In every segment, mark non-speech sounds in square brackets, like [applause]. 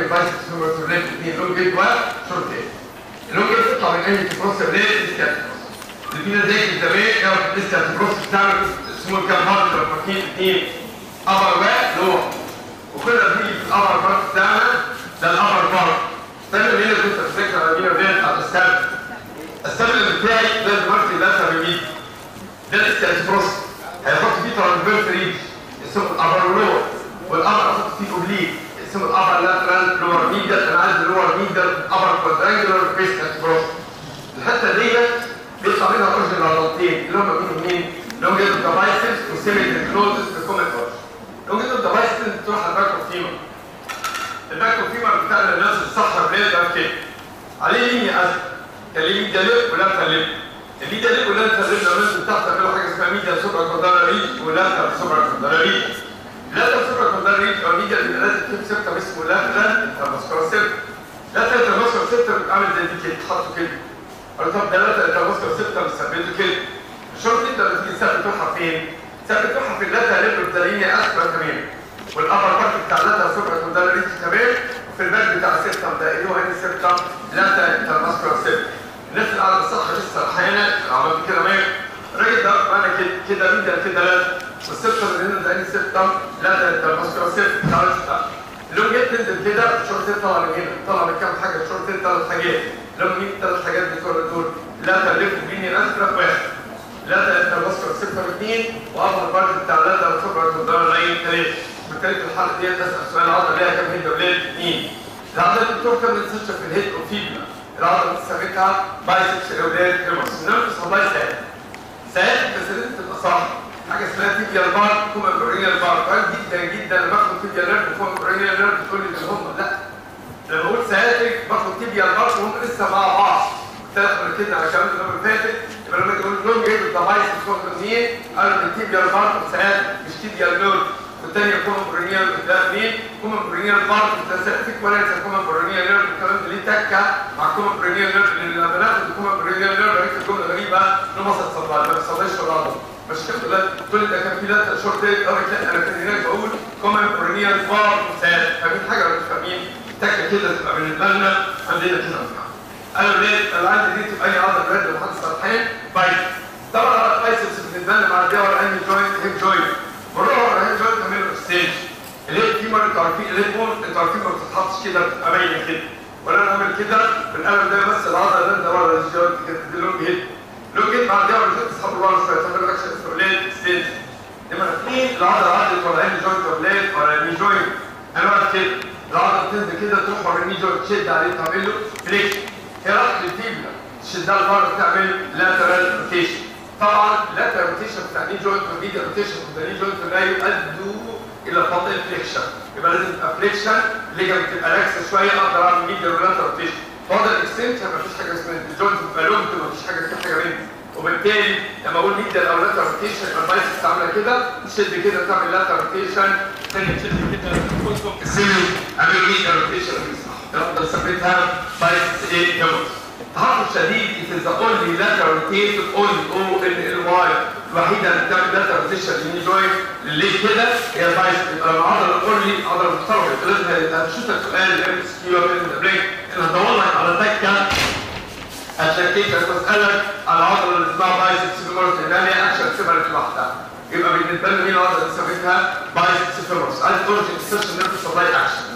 فيبرس ليه كمان البايسكس فيبرس قليل الاثنين لون جيد وشورت هيد اللون جيد تطلع من اي تبروس قليل اسكاتيكوس اللي فينا زي الزمان يعرف لسه التبروس بتاعنا اسمه كام هارد لو فاكرين اثنين ابر لور وكنا بنيجي في الابر بارت بتاعنا ده الابر بارت استنى اللي كنت بتذكر على مين وديت على الستاب الستاب بتاعي ده المارك ده سبعين ده لسه البروس هيحط فيه ترانسفيرس ريج اسمه الابر لور والابر أحط فيه اوبليك اسمه الابر لاترال لور ميدل أنا اللور ميدل أبر كوادرانجلر فيس بروس الحتة ديت بيطلع منها اورجن عضلتين اللي هم مين؟ ومين؟ اللي هم جايين الدبايسبس وسيمي كلوزس في لو جيت الدبايسبس تروح على الباك أوف فيمر الباك أوف فيمر بتاع الناس الصح بلاد ده كده. عليه لينيا اسد كان ليه ميديا ليب ولا تلب الميديا ليب ولا تلب لو الناس بتاعت تعملوا حاجة اسمها ميديا سوبر كوندالا ريج ولا سوبر كوندالا ريج لا كوندالا ريج أو ميديا اللي لازم تكون سيبتا اسمه لاترال انترماسكولار سيبتا لاترال انترماسكولار سيبتا بيبقى عامل زي دي كده تحطه كده قال طب ده لاترال انترماسكولار سيبتا مثبته كده الشرط أنت لما تيجي تثبتها فين؟ ثبتها في اللاترال ليب بتاع لينيا أسفل كمان والأبر بارت بتاع اللاترال سوبر كوندالا ريج كمان في الباك بتاع السيستم ده اللي هو ان سيستم لاترال انترماسكولار سيبتا الناس اللي على الصح لسه أحيانا عملت كده ما الراجل ده أنا كده كده ده كده لا والسيستم اللي هنا سيستم لاترال بتاع الشتاء لو جيت تنزل كده الشورتين طلع من هنا طلع من كام حاجة؟ الشورتين ثلاث حاجات. لو جيت ثلاث حاجات بتوع دول لا تلف بيني اسفل واحد. لا ده انت بصر صفر اثنين وأفضل بارت بتاع لا ده صفر كنترول لاين ثلاثة بالتالي في الحاله دي اسال سؤال العضله ليها كام هيد وليها اثنين العضله الدكتور كان بتستشفى في الهيد وفيبلا العضله اللي سميتها بايسكس أولاد كريموس النفس والله سهل سهل بس لازم تبقى صح حاجة اسمها تيبيال بار كوما كورينيال بار قال جدا جدا لما باخد تيبيال نيرف وكوما كورينيال نيرف تقول لي ان هم. لا. لما بقول سياتريك باخد تيبيا البارت وهم لسه مع بعض. ثلاث مرتين على كلام اللي فاتت يبقى لما تقول لهم جايب الدمايس بتوع منين قالوا من تيبيا البارت سياتريك مش تيبيا النيرف والثانيه كومن برونيال ده مين؟ كومن برونيال بارت في ولا كومن برونيال نيرف الكلام ليه تكه مع نيرف اللي لما ناخد كومن برونيال نيرف هيك جمله غريبة إنه ما صدق ما مش كده كل ثلاث شورت ديت أنا كان هناك بقول كومن برونيال بارت سياتريك فاهمين حاجة ولا مش فاهمين تكة كده تبقى بالنسبة لنا عندنا كده أنا ليه أنا عندي دي تبقى أي عضله برد لحد سطحين بايت طبعا البايسبس بالنسبة لنا مع الدواء الاني جوينت هيب جوينت بنروح على الهيب جوينت نعمل له ستيج اللي هي الكيمر أنتوا عارفين اللي هي أنتوا عارفين ما بتتحطش كده بتبقى باينة كده. ولا أنا أعمل كده بالقلم ده بس العضله ده ورا الجوينت كده دي هيد. لونج هيد مع الدواء اللي تسحب ورا شوية تعمل لك شوية ستيج نمرة اثنين العضلة عدت ولا الاني جوينت ولا ولا الني جوينت كده العضلة تنزل كده تروح ورا الني جوينت تشد عليه تعمل له فليكشن راحت للفيبلا تشدها لبره تعمل لاترال روتيشن طبعا لاترال روتيشن بتاع ني جوينت والميديا روتيشن بتاع ني جوينت لا يؤدوا إلى خطا فليكشن يبقى لازم تبقى فليكشن ليجمنت تبقى لاكسه شوية أقدر أعمل ميديا ولاترال روتيشن فاضل اكستنشن مفيش حاجة اسمها بتبقى لومت مفيش حاجة اسمها حاجة منه وبالتالي لما أقول ميديا أو لاترال روتيشن يبقى البايسكس عامله كده تشد كده تعمل لاترال روتيشن ثانية تشد كده تقسمي اعمل ميديا روتيشن تفضل ثبتها بايسكس إيه يومز تحرك شديد is the only lateral rotated only O N L Y الوحيدة اللي بتعمل lateral rotation. للني جوينت ليه كده؟ هي البايسكس يبقى لما عضله اونلي يبقى لازم هتشوف لك سؤال ام اس كيو من بريك أنا هدور لك على تكه هتشكيك بسالك على عضله اللي اسمها بايسكس فيمورس اللي هي اكشن سيبرت لوحدها يبقى بالنسبة لنا مين العضله اللي سميتها بايسكس فيمورس عايز اورجن سيشن نيرف سبلاي اكشن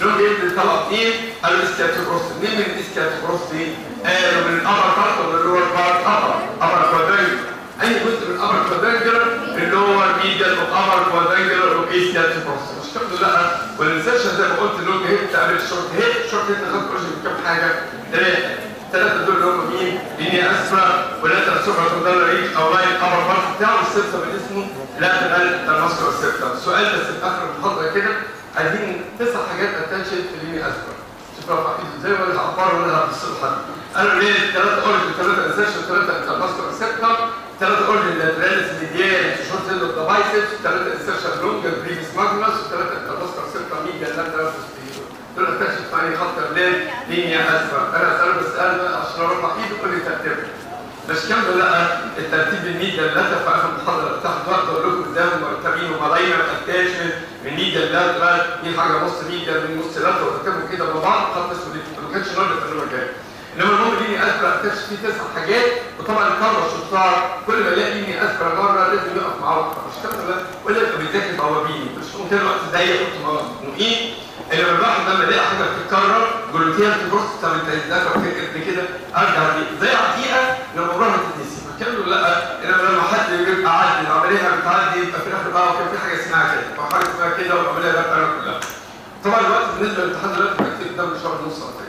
لون جايب طلب إيه؟ قالوا اسكياتوبروست مين من الاسكياتوبروست دي؟ قالوا من الابر بارت ولا اللور بارت؟ ابر ابر كوادرنجر أي جزء من الابر كوادرنجر اللور ميديال وابر كوادرنجر واسكياتوبروست كده لا والانسيشن زي ما قلت اللون جايب تعمل شورت هيد شورت هيد خد اورجن كام حاجة؟ ثلاثة ثلاثة دول اللي هم مين؟ لينيا اسفل ولا سوبر كوندر ريج أو لاين ابر بارت بتاعه السبسه من اسمه لا تبقى تناسق السبسه سؤال بس في آخر المحاضره كده عايزين تسع حاجات اتنشن في الليني اسفل شوف رفع ايده إزاي ولا هعبر ولا هبصلها قالوا ليه؟ ثلاثة اورجن ثلاثة انسيشن ثلاثة انترناسكول سيبتر ثلاثة اورجن لاتراليس ميديال شورت هيد اوف ذا بايسبس ثلاثة انسيشن لونجر بريفيس ماجنس وثلاثه انترناسكول سيبتر ميديال لاترال دول اتنشن في انهي خط ليه لينيا اسفل أنا اساله بس سؤال عشان ارفع ايده قول لي ترتيبها مش كامل لا الترتيب الميديا اللاتر في اخر المحاضره تحت وقت أقول لكم قدام مرتبين وملايين اتاشمنت من ميديا اللاترال دي حاجة نص ميديا من نص لاترال وركبوا كده مع بعض خط اسود ما كانش نقدر في الجايه إنما المهم ليني اسفل اتاش فيه تسع حاجات وطبعا الكاميرا الشطار كل ما يلاقي ليني اسفل مرة لازم يقف معاه وقفه مش كده ولا يبقى بيذاكر بوابيني مش ممكن الوقت ضيق قلت مقيم. انما الواحد لما يلاقي حاجة بتتكرر جلوتيا تبص طب أنت ذاكر قبل كده؟ أرجع دي زي عتيقه لما عمرها تتنسي فكانوا لا إنما لما حد يبقى عادي العملية بتعدي يبقى في الأخر بقى في حاجة اسمها كده. أو حاجة اسمها كده والعملية بقى كلها. طبعا الوقت بالنسبة للامتحان دلوقتي بكتب ده من شهر حاجة آه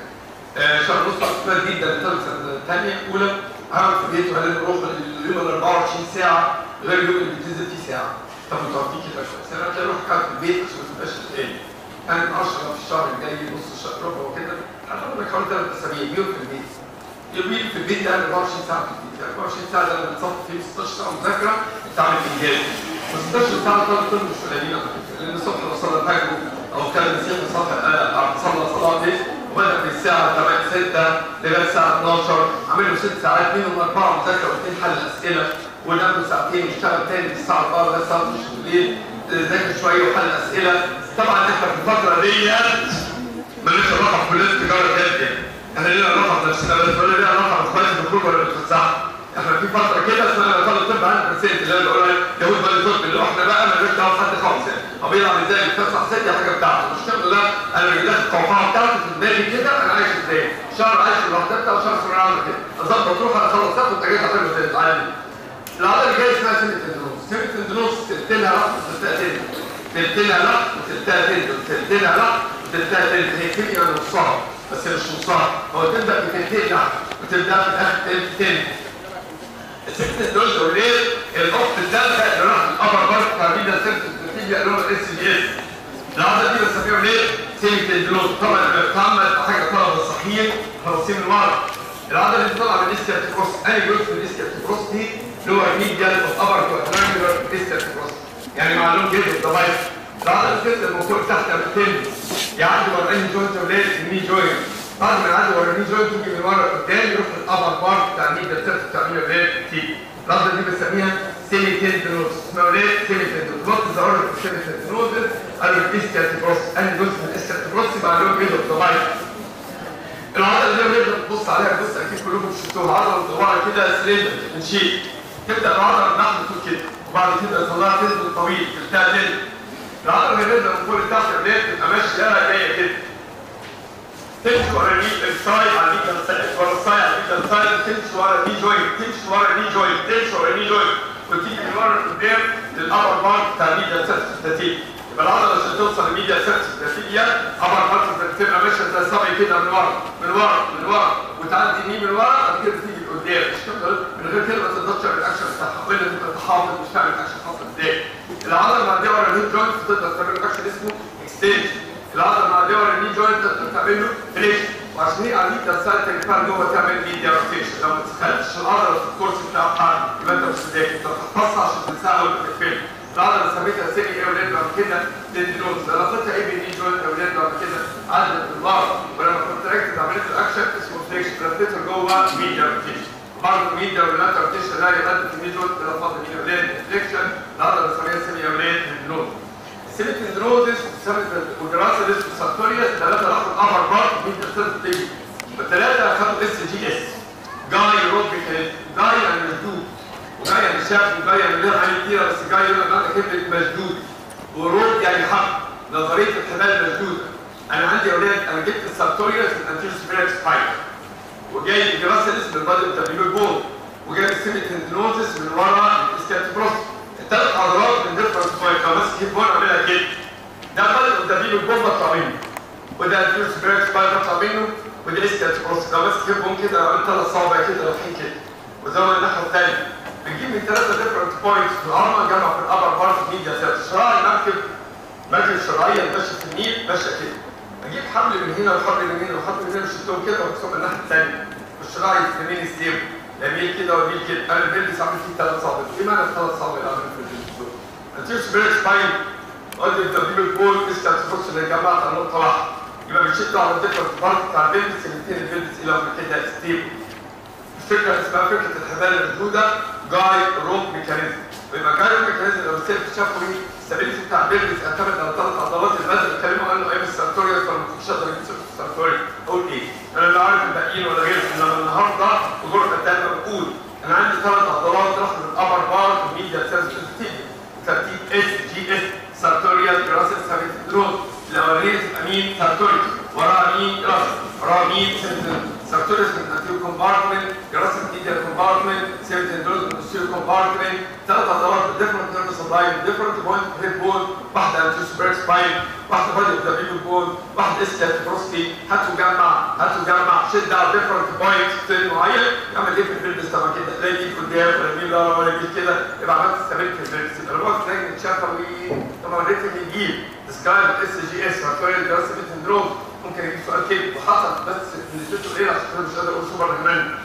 شهر ونص كتير جدا سنه ثانية اولى هعمل في بيته وبعدين نروح اليوم ال 24 ساعة غير اليوم اللي بتنزل فيه ساعة. طب أنتوا عارفين كده شوية. أنا تلاقي روح قاعد في البيت عشان ما تبقاش تاني كان 10 في الشهر الجاي نص الشهر ربع وكده هنقول لك حوالي ثلاث أسابيع يوم في البيت. يومين في البيت ده 24 ساعة في البيت. 24 ساعة ده لما تصفي فيه 16 ساعة مذاكرة انت عامل انجاز 16 ساعه كل مش قليلين على فكرة لأن الصبح لو صلى الفجر أو كان المسيح صلى صلى صلاة الليل وبدا في الساعة 6 لغايه الساعة 12 عامل له ست ساعات منهم أربعة مذاكره واثنين حل اسئله ونام ساعتين يشتغل تاني في الساعة 4 لغايه الساعة 12 بالليل ذاكر شوية وحل اسئله طبعا إحنا في الفترة دي مالناش علاقه بكليه التجاره جد يعني إحنا لينا علاقه بنفسنا بس ولا لينا علاقه بخالص بالخروج ولا بالفسحه إحنا في فترة كده اسمها طالب طب 100% اللي هو بيقول يهود بني طب اللي إحنا بقى ما نعرف حد خالص يعني. هو بيلعب إزاي بيتفسح إزاي دي حاجة بتاعته مش كده لا أنا بيجي القوقعه بتاعتي في دماغي كده أنا عايش إزاي؟ شهر عايش في الوحدة بتاعه وشهر ثانويه عامه كده. أظبط روح أنا خلصت وانت جاي تعمل إزاي تعالى العضله اللي جاية اسمها تندروس تلتها رأس وتلتها تندر تلتها لأ وتلتها تندر تلتها لأ وتلتها تندر هي كلمه نصها بس مش نصها. هو تبدأ بتلتين تحت وتبدأ في الآخر تلتين الست دول دول ليه الأخت الثالثة اللي راح الأبر بارت فابيدا سيرت بتيجي قالوا إس بي إس. العضله دي بنسميها ليه سيمي تندروز طبعا بتعمل حاجة طلب صحيح خلاصين ورا العضله اللي طالعه من الاسكياتوبروس أي جزء من الاسكياتوبروس دي اللي هو ميديال اوف ابر كوادرانجولار اسكياتوبروس يعني معلوم جدا طبعا العضله اللي بتنزل من فوق تحت بتتم يعدي ورا انهي جوينت ولاد المي جوينت بعد ما يعدي ورا جوينت تيجي من ورا. قدام يروح للأبر بارت بتاع سيرفس بتاع المي ولاد تيجي العضله دي بنسميها سيمي تندروز اسمها ولاد سيمي تندروز وقت ظهور السيمي تندروز قالوا الاسكياتوبروس انهي جزء من الاسكياتوبروس معلوم جدا طبعا العضله دي بنقدر نبص عليها بص أكيد كلكم شفتوها. عضله مدوره كده سلندر بنشيل تبدأ العضله من طول كده. وبعد كده يطلعها تنزل طويل تلتها تاني. العضله اللي بنبدا من فوق لتحت بدايه تبقى ماشية. جاية كده. تمشي ورا الني السايد على الني سايد ورا السايد على سايد تمشي ورا الني جوينت تمشي ورا الني جوينت تمشي ورا الني جوينت وتيجي من ورا لقدام للأبر بارت بتاع الميديا سيرفس يبقى العضلة عشان توصل للميديا سيرفس نتيجه أبر بارت بتبقى ماشية الصبي كده من ورا من ورا من ورا. وتعدي يمين من ورا بعد كده تيجي لقدام. من غير كده ما تقدرش تعمل الاكشن بتاعها ولا تبقى تحافظ مش تعمل الاكشن خاص إزاي العضلة اللي معديه ورا ال hip joint تقدر تعمل الاكشن اسمه extension العضله اللي معديه ورا ال knee joint تقدر تعمل له flexion وعشان هي على ال medial side تنفع جوه تعمل medial rotation لو ما تسخنش العضله في ال course بتاعها يبقى انت مش مذاكر انت هتحفظها عشان وانت بتقفلها العضله اللي سميتها semi إيه ولاد بعد كده tendinosus علاقتها إيه بال knee joint يا ولاد بعد كده عدت بالبعض ولما كنت ركز عمليه الاكشن اسمه فليكشن لفيتها جوه ميديا روتيشن برضه ميديا ولا روتيشن لا يؤدي في جوينت إلى فضل مين ولاد فليكشن العضله اللي سميتها سيمي يا ولاد تندروز السيمي تندروزس والجراسة لسه سارتوريوس ثلاثة راحوا الابر بارت ميديا سيرفس والثلاثه خدوا اس جي اس جاي روبي جاي يعني مشدود وجاي يعني شاف وجاي يعني لها عين كتيره بس جاي معنى كلمه مشدود وروب يعني حق نظريه الحبال المشدوده أنا عندي أولاد أنا جبت السارتوريوس الانتيرو سبيريت سبايك وجاي الجراسيلس من بعد التابيلو البول وجاي السيمي تندنوزس من ورا الاسكاتبروس الثلاث عضلات من لو بس كيف بون أعملها كده. ده بدل التابيلو البول بطلع منه. وده الانتيرو سبيريت سبايك بطلع منه. ودي اسكاتبروس لو بس كيف بون كده. عملت ثلاث صوابع كده رايحين كده. وزود الناحيه الثانية بنجيب من ثلاثة ديفرنت بوينتس في جمع في الأبر بارت ميديا سيرفس شرايع المركب مركب. الشراعيه اللي ماشيه في النيل ماشيه كده. أجيب حبل من هنا وحبل من هنا وحبل من هنا وشدهم كده واكسهم الناحيه الثانية والشرايع يسمين ستيب يميل كده ويميل كده أنا البيلبس عامل فيه ثلاث صوابع إيه معنى الثلاث صوابع اللي عامل في البيلبس دول؟ انتيرو سبيريت سباين قلت التدريب البول تبص اللي جمعت على نقطه واحدة يبقى بنشد على الديفرنت بارت بتاع البيلبس الاثنين البيلبس إلى كده ستيب الفكرة اسمها فكره الحبال المشدوده guy rope mechanism ويبقى rope mechanism لو السيف شافوا ال stability بتاع ال pelvis اعتمد على ثلاث عضلات البدن اتكلموا عنه أيام ال sartorius فما كنتش أقدر أجيب سيره ال sartorius أقول إيه؟ أنا لا عارف الباقيين ولا غيرهم انما النهارده الغرفه الثانية بقول أنا عندي ثلاث عضلات راح من ال upper part وال medial surface ترتيب SGS. gracilis semitendinosus الاولانيه تبقى مين؟ sartorius وراها مين؟ gracilis وراها مين؟ sartorius من ال anterior compartment gracilis medial compartment semitendinosus من ال anterior compartment ثلاث عضلات different nerve supply different point head بول واحدة anterior superior spine واحدة body of pubis واحدة ischial tuberosity هاتوا جمع هاتوا جمع شد على different point معين يعمل إيه في ال pelvis طبعا كده لا يجيب قدام ولا يجيب كده يبقى عملت stability في ال pelvis يبقى قلت نجم شفوي طبعا ريتم يجيب ديسكرايب اس جي اس فاكتوريال جراسيس سندروم ممكن يجيب سؤال كده وحصل بس نسبته قليله عشان كده مش قادر أقول سوبر هيمان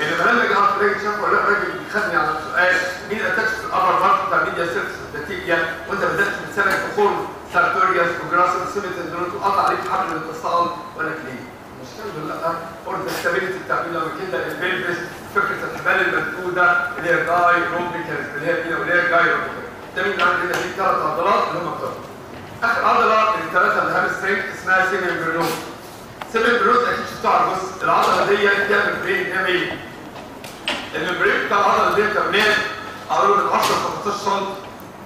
انما لما جه عبد الراجل شاف ولا الراجل بيخدني على السؤال مين اتاكس في الابر بارت بتاع ميديا سيرفس النتيجه وانت بدات من سنه تخور سارتوريوس وجراسل سيمت اندروت وقطع عليك حبل الاتصال ولا ليه؟ المشكلة ولا لا؟ قلت الستابيليتي بتاع مين لما كده البيلبس فكره الحبال الممدوده اللي هي جاي روبيكالز اللي هي مين اللي هي جاي روبيكالز ده من عندنا في ثلاث عضلات اللي هم بتوع آخر عضله الثلاثه ال hamstring اسمها semimembranosus semimembranosus أكيد شفتوها على البص العضله دي فيها membrane مين؟ ال membrane بتاع العضله دي كمان قالوا من 10 15 سم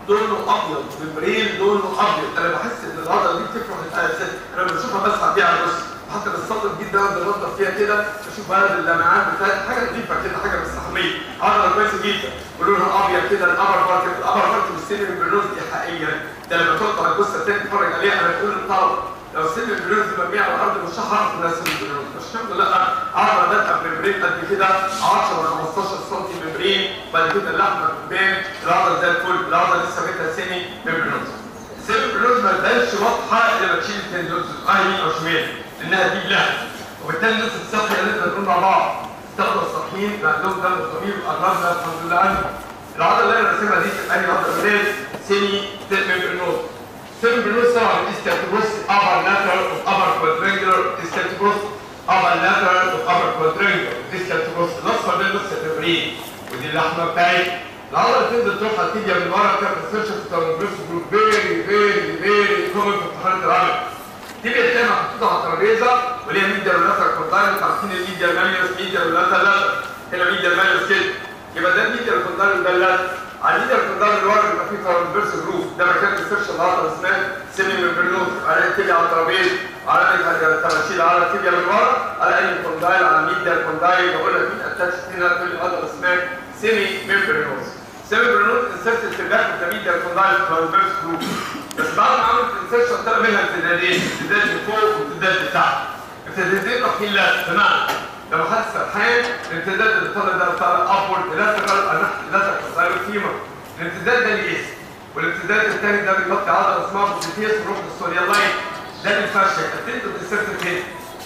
لونه أبيض. membrane لونه أبيض. أنا بحس إن العضله دي بتفرح الاساس أنا بشوفها بس عندي على البص حتى بالصدر جدا بنضف فيها كده. بشوف بقى اللمعان بتاعت حاجة نظيفه كده. حاجة مستحميه عضله كويسه جدا. ولونها أبيض كده الابر بارت الابر بارت بالسن البرنوز دي حقيقية. ده لما على الجثه الثانية تتفرج عليها أنا تقول للطلبه لو سن البرنوز مرميه على الأرض مش هعرف انها سن البرنوز مش الحمد لا عضله بادئه بممبرين قد كده 10 15 سم ممبرين بعد كده اللحمه قدام العضله زي الفل العضله لسه بيتها سني ممبرينوز سيمي برينوز ما تبانش واضحة لما تشيل التندونز آه يمين أو شمال لانها دي لها. وبالتالي الناس اللي نقدر نقول مع بعض. تاخدوا الصحيين عندهم دم طبيب قربنا الحمد لله عنه العضله اللي أنا راسمها دي انهي عضله ولاد سيمي ممبرينوز سيمي ممبرينوز طبعا استاتيبروس ابر لاترال وابر كوادرينجلر استاتيبروس ابر لاترال وابر كوادرينجلر استاتيبروس الاصفر ده لسه تبريد ودي اللحمه بتاعتي العضله تنزل تروح التيبيا من ورا تعمل سيرش في الترانسفيرس جروب فيري فيري فيري كومن في امتحانات العمل tibia تلاقي محطوطه على الترابيزه وليها medial condyle أنتوا عارفين ال medial malleolus medial و lateral لا. هنا medial malleolus كده. يبقى ده ال medial condyle ده لا. على ال medial condyle اللي ورا بيبقى فيه transverse groove. ده مكان ال insertion العضله اسمها semimembranosus على ال tibia على الترابيزه على التماشيل. على ال tibia من ورا. على أي condyle على ال medial condyle بقول لك مين attached هنا كل عضله اسمها semimembranosus semimembranosus insert في ال back of the medial condyle transverse groove. بس بعد ما عملت انسرشن طلع منها امتدادين امتداد لفوق وامتداد لتحت امتدادين رايحين لا تمام. لما حد سرحان الامتداد اللي طالع ده طالع ابورد لاترال كوندايل فيما. الامتداد ده اسم والامتداد الثاني ده بيغطي عضله اسمها بوزيتيس روح السوريا لاين ده الفاشل اتنت الانسرت هنا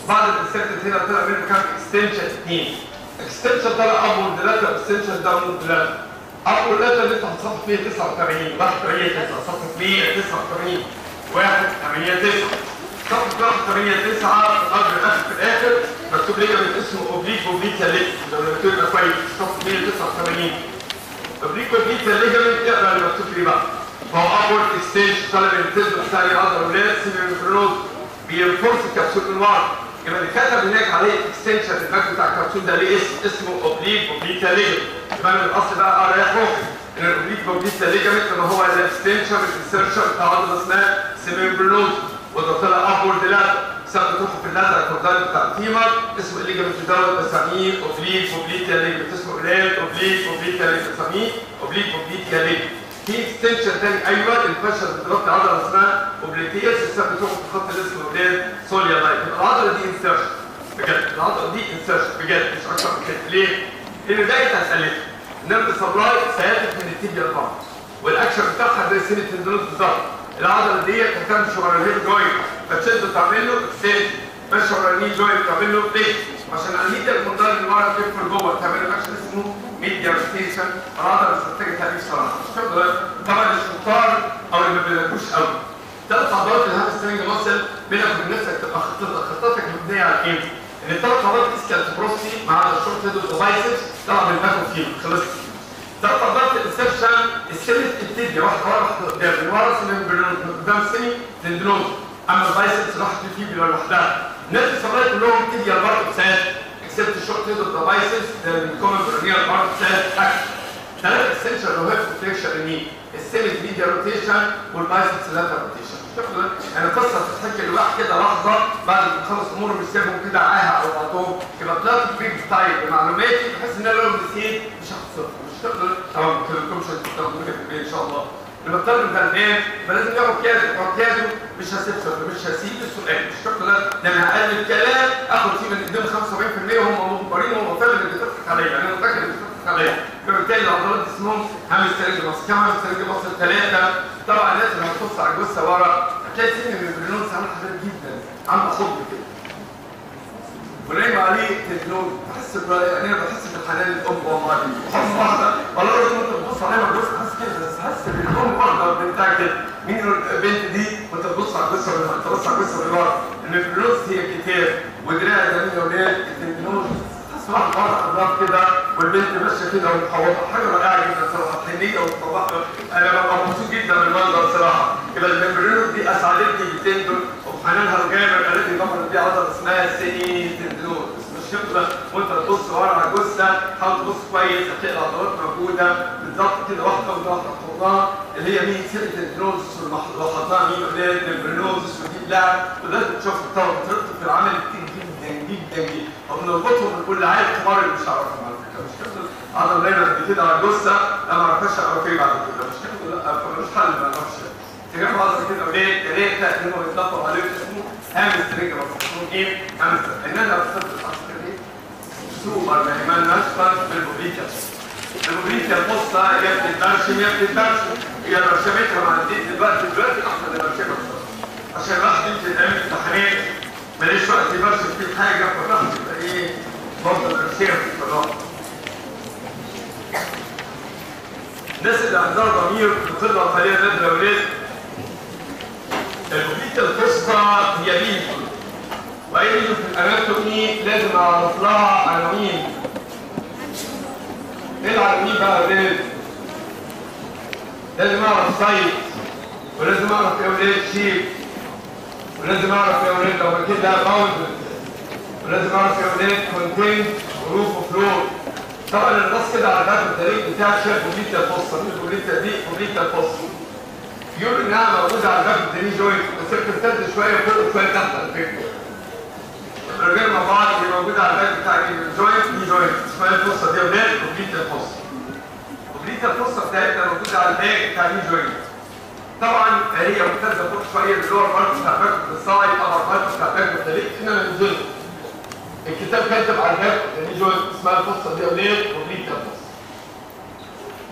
بعد الانسرت هنا طلع منه كام؟ اكستنشن اثنين اكستنشن طلع ابورد لاترال اكستنشن داون لاترال أول لاتر اللي أنت هتصفح فيه 89 واحد 8 9 صفحة 189 واحد 8 9 صفحة واحد 8 9 قبل الآخر في الآخر. مكتوب لي من اسمه أوبليك أوبليكا ليجمنت لو مكتوب يبقى كويس. صفحة 189 أوبليك أوبليكا ليجمنت اقرا اللي مكتوب لي بقى. هو أبورد ستيج طالب الانتزم بتاع العضلة ولاد سيميونفرونوز بينفورس الكبسول من يبقى اللي كتب هناك عليه اكستنشن الباك بتاع الكبسول ده ليه اسم اسمه اوبليك اوبليكا ليجمنت يبقى من الأصل بقى رايح روح إن الاوبليك اوبليكا ليجمنت اللي هو الإكستنشن الإنسرشن بتاع عضله اسمها سيميبرنوز وده طلع ابورد لاتر سبب تروح في اللاتر كوردال بتاع الفيمر اسمه الليجمنت دوت بسميه أوبليك اوبليكا ليجمنت اسمه قليل أوبليك اوبليكا ليجمنت بسميه أوبليك اوبليكا ليجمنت في اكستنشن تاني. أيوه الفشل بتغطي عضلة اسمها اوبليتيس السبب تروح في خط الاسم ولاد سوليا لايت العضلة دي انسرشن بجد. العضلة دي انسرشن بجد. مش أكتر من كده. ليه؟ لأن ده انت هتسالفه نرد سبلاي سيادة من التيبيا لبعض والأكشن بتاعها زي سنه التندونز بالظبط. العضلة دي بتمشي ورا جوينت فتشد وتعمل له اكستنشن ورا الني جوينت تعمل له بليك عشان الميديا المنظر اللي ورا تدخل جوه تعمل له اكشن اسمه ميديا روتيشن العضلة مش محتاجة تأليف صراحة. طبعا الشطار أو اللي ما بيلاقوش قوي ثلاث عضلات الهام سترينج ماسل بينك وبين نفسك تبقى خطتك مبنية على إيه؟ إن الثلاث عضلات اسكال بروستي مع الشورت هيد والديفايسز طبعا بالباك فيه خلص ثلاث عضلات الانسبشن السيلف التيبيا واحدة ورا قدام من قدام سيمي تندنوز أما البايسبس راحت الفيبيولا لوحدها الناس الصغيره كلهم تيبيا برضه بسات اكسبت الشورت هيد والديفايسز الكومن برونيال برضه بسات اكشن ثلاث اسينشال لو هيب فليكشن يمين السيمي ميديا روتيشن والبايسبس لاتر روتيشن. شكرا يعني قصة تتحكي لواحد كده لحظة بعد ما تخلص أموره مش سايبهم كده عاهه على بعضهم يبقى طلعت بيج ستايل بمعلوماتي بحس إن أنا لو نسيت مش صفر مش تقدر طبعا ما كلمتكمش كده في إن شاء الله. لما الطالب غلبان فلازم ياخد كاده ياخد كاده مش هسيب صفر مش هسيب السؤال. مش تقدر ده أنا هقلل كلام اخد فيه من قدام 75% وهم مجبرين وهم فعلا اللي بتضحك عليا. أنا متأكد اللي بتضحك عليا. فبالتالي العضلات اسمهم هامس سرنج مصر كم هامس سرنج مصر ثلاثة. طبعا الناس اللي هتبص على الجثة ورا. هتلاقي سن من عامل حاجات جدا عامل خض كده. ونايم عليه تجنون بحس يعني أنا بحس بالحنان الام والله بحس واحدة والله لازم انت بتبص عليها ما تبص حاسس كده حاسس بالأم واحدة بنتها كده. مين البنت دي؟ وأنت بتبص على من أنت بتبص على من ورا إن البرينوس هي الكتاب ودراع جميل يا ولاد التجنون تحس واحد بره اضراب كده والبنت ماشية كده ومحوطه حاجة رائعة جدا صراحة حنية وطبعا أنا ببقى مبسوط جدا من المنظر صراحة. يبقى البرينوس دي أسعدتني دول وحنانها الجامع قالت لي ظهرت دي عضله اسمها سيني تندنوز مش كده وانت تبص ورا على الجثه حاول تبص كويس هتلاقي العضلات موجودة. بالظبط كده واحدة وده واحدة حضنها اللي هي مين؟ سيني تندنوز لو حضنها مين؟ أولاد البرينوز ودي لا. ولازم تشوف الطلبه بترتب في العمل كتير جدا جدا جدا. وبنربطهم بكل عيل كبار اللي مش عارفهم على فكرة. مش كده عضله دايما كده على الجثه أنا ما أعرفش أعرف إيه بعد كده. مش كده لا فمالوش حل ما أعرفش. تجمع عضله كده وليه ثلاثة اللي هم بيطلقوا عليه اسمه هامسترنج اسمه إيه؟ هامستر لأن أنا بستخدم العصر إيه؟ سوبر مهمان نشطا في البوبيكا البوبليتيا الفصة هي بتتبرشم هي بتتبرشم هي برشمتها مع الدين دلوقتي. دلوقتي أحسن برشمها عشان الواحد يمكن أيام الامتحانات ماليش وقت يبرشم فيه حاجة. فالواحد يبقى إيه؟ برضه برشمها في الفضاء. الناس اللي عندها ضمير بتطلع خليها نادرة ولاد البوبليتيا الفصة هي واي في الاناتومي لازم اعرف لها عناوين إيه العناوين بقى ولاد؟ لازم أعرف سايت ولازم أعرف يا ولاد شيب. ولازم أعرف يا ولاد لو كده باوند ولازم أعرف يا ولاد كونتنت حروف وفلور. طبعا النص كده على التاريخ بتاع شاف الفصة مش بوليتا دي بوليتا الفصة يقول انها موجوده على باب التاريخ جوينت بس هي بترتد شوية فوق وشوية تحت على فكرة. الرجال مع بعض اللي موجوده على الباب بتاع الجوينت دي جوينت اسمها الفصة دي ولاد بوليتا الفصة بوليتا الفصة بتاعتنا موجوده على الباب بتاع الني جوينت طبعا هي ممتازه فوق شوية اللي هو المارك بتاع باك الصاعد أو المارك بتاع باك التاريخ هنا من الجزء الكتاب كاتب على الباب اللي جوه اسمها القصة دي وليه بوبليتا القصة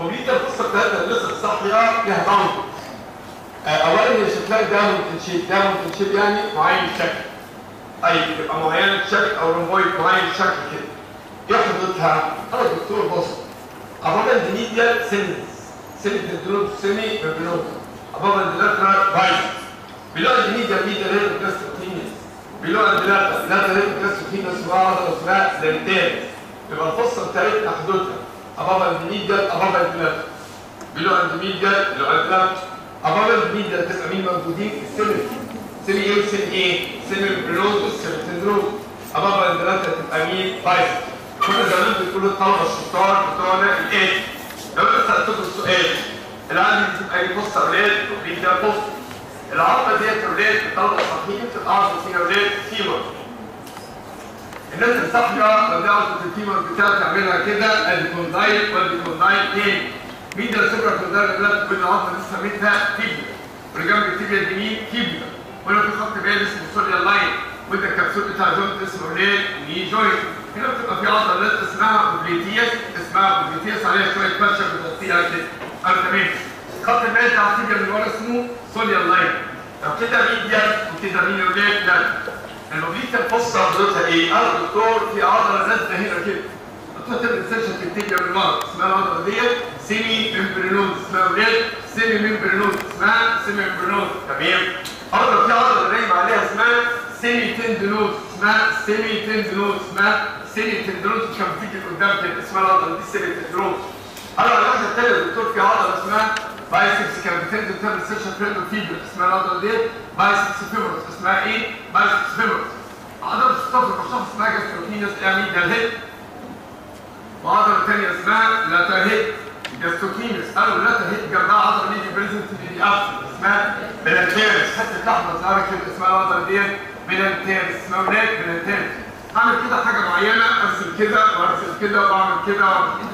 بوبليتا القصة بتاعتها لسه الصحيه ليها باوند اولا هي شكلها داون شيب داون شيب يعني معين الشكل أي تبقى معينة الشكل أو رمبويد معين الشكل كده. حدودها؟ أنا دكتور بص ابابا الدنيديا سيلز سيلز الدنود سيمي ببنود ابابا الدلاترا بايت بلو الدنيديا ميديا ريد جاستروتينيس بلو الدلاترا دلاترا ريد جاستروتينيس وعضله اسمها لنتين يبقى الفصه بتاعتنا حدودها ابابا الدنيديا ابابا الدلاترا بلو الدنيديا بلو الدلاترا ابابا الدنيديا تبقى مين موجودين السيمي سيمي إيه وسيمي إيه؟ سيمي البرينوز والسيمي تندروز ابابا الدلاترا تبقى مين بايت كنا زمان بنقول الطلبة الشطار بتوعنا الايه لو أنت سالتكم السؤال العالم بتبقى إيه؟ بص أولاد وبيديها بص. العظمه ديت أولاد الطلبة الصحيحين بتبقى عظمه فيها أولاد فيمر الناس الصحيه لو دي عظمه الفيمر بتاعها تعملها كده وادي كوندايل تاني. مين ده السوبر كوندايل اللي كل عظمه دي سميتها تيبيا. واللي جنب التيبيا دي مين تيبيا. وهنا في خط بيان اسمه سوريال لاين وده الكبسول بتاع جوينت اسمه أولاد ني جوينت هنا بتبقى في عضلات اسمها اوبليتيس اسمها اوبليتيس عليها شوية برشر بتغطيها كده أه تمام. خط الميل بتاع التيبيا من ورا اسمه سوليال لاين طب كده ميديال وكده مين ولاد لا الاوبليتا الفصة حضرتها إيه؟ أنا دكتور في عضلة نازلة هنا كده. دكتور تعمل سيشن في التيبيا من ورا اسمها العضله ديت سيمي ممبرينوز اسمها ولاد. semimembranosus اسمها semimembranosus تمام؟ عضله في عضله نايمه عليها اسمها semitendinosus اسمها semitendinosus اسمها semitendinosus كان بتيجي قدام كده. اسمها العضله دي semitendinosus أنا على واحد تاني الدكتور في عضله اسمها biceps كان بتنزل تعمل insertion فريندو fibula. اسمها العضله دي biceps femoris اسمها إيه؟ biceps femoris عضله الصف الشخص اسمها gastrocnemius يعني ده وعضله ثانية اسمها لاتا هيد جاستروكينس قالوا لاتا هيد جنبها عضله نيجي بريزنت دي اب اسمها بلانتيرس حتة لحمه صغيره كده اسمها العضله دي. بلانتيرس اسمها ولاد بلانتيرس هعمل كده حاجة معينة ارسم كده وارسم كده وأعمل كده وأعمل كده.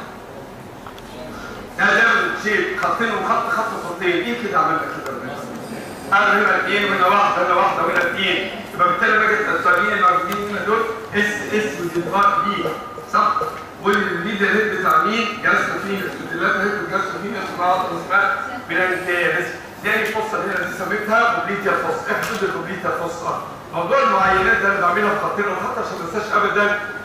ده ده شيء خطين وخط خط خطين. إيه كده عملنا كده؟ أنا هنا اثنين وهنا واحدة هنا واحدة وهنا اثنين يبقى بالتالي باجي الصغيرين الموجودين هنا دول اس اس والجنبات بي صح؟ والليدر هيد بتاع مين؟ جاستروفينس والدلات هيد والجاستروفينس وبعض اسمها بلانتيرس دي الفصه اللي أنا سميتها اوبليتيا فص إيه حدود الاوبليتيا فص موضوع المعاينات ده اللي بعملها في خطين وخط عشان ما انساش ابدا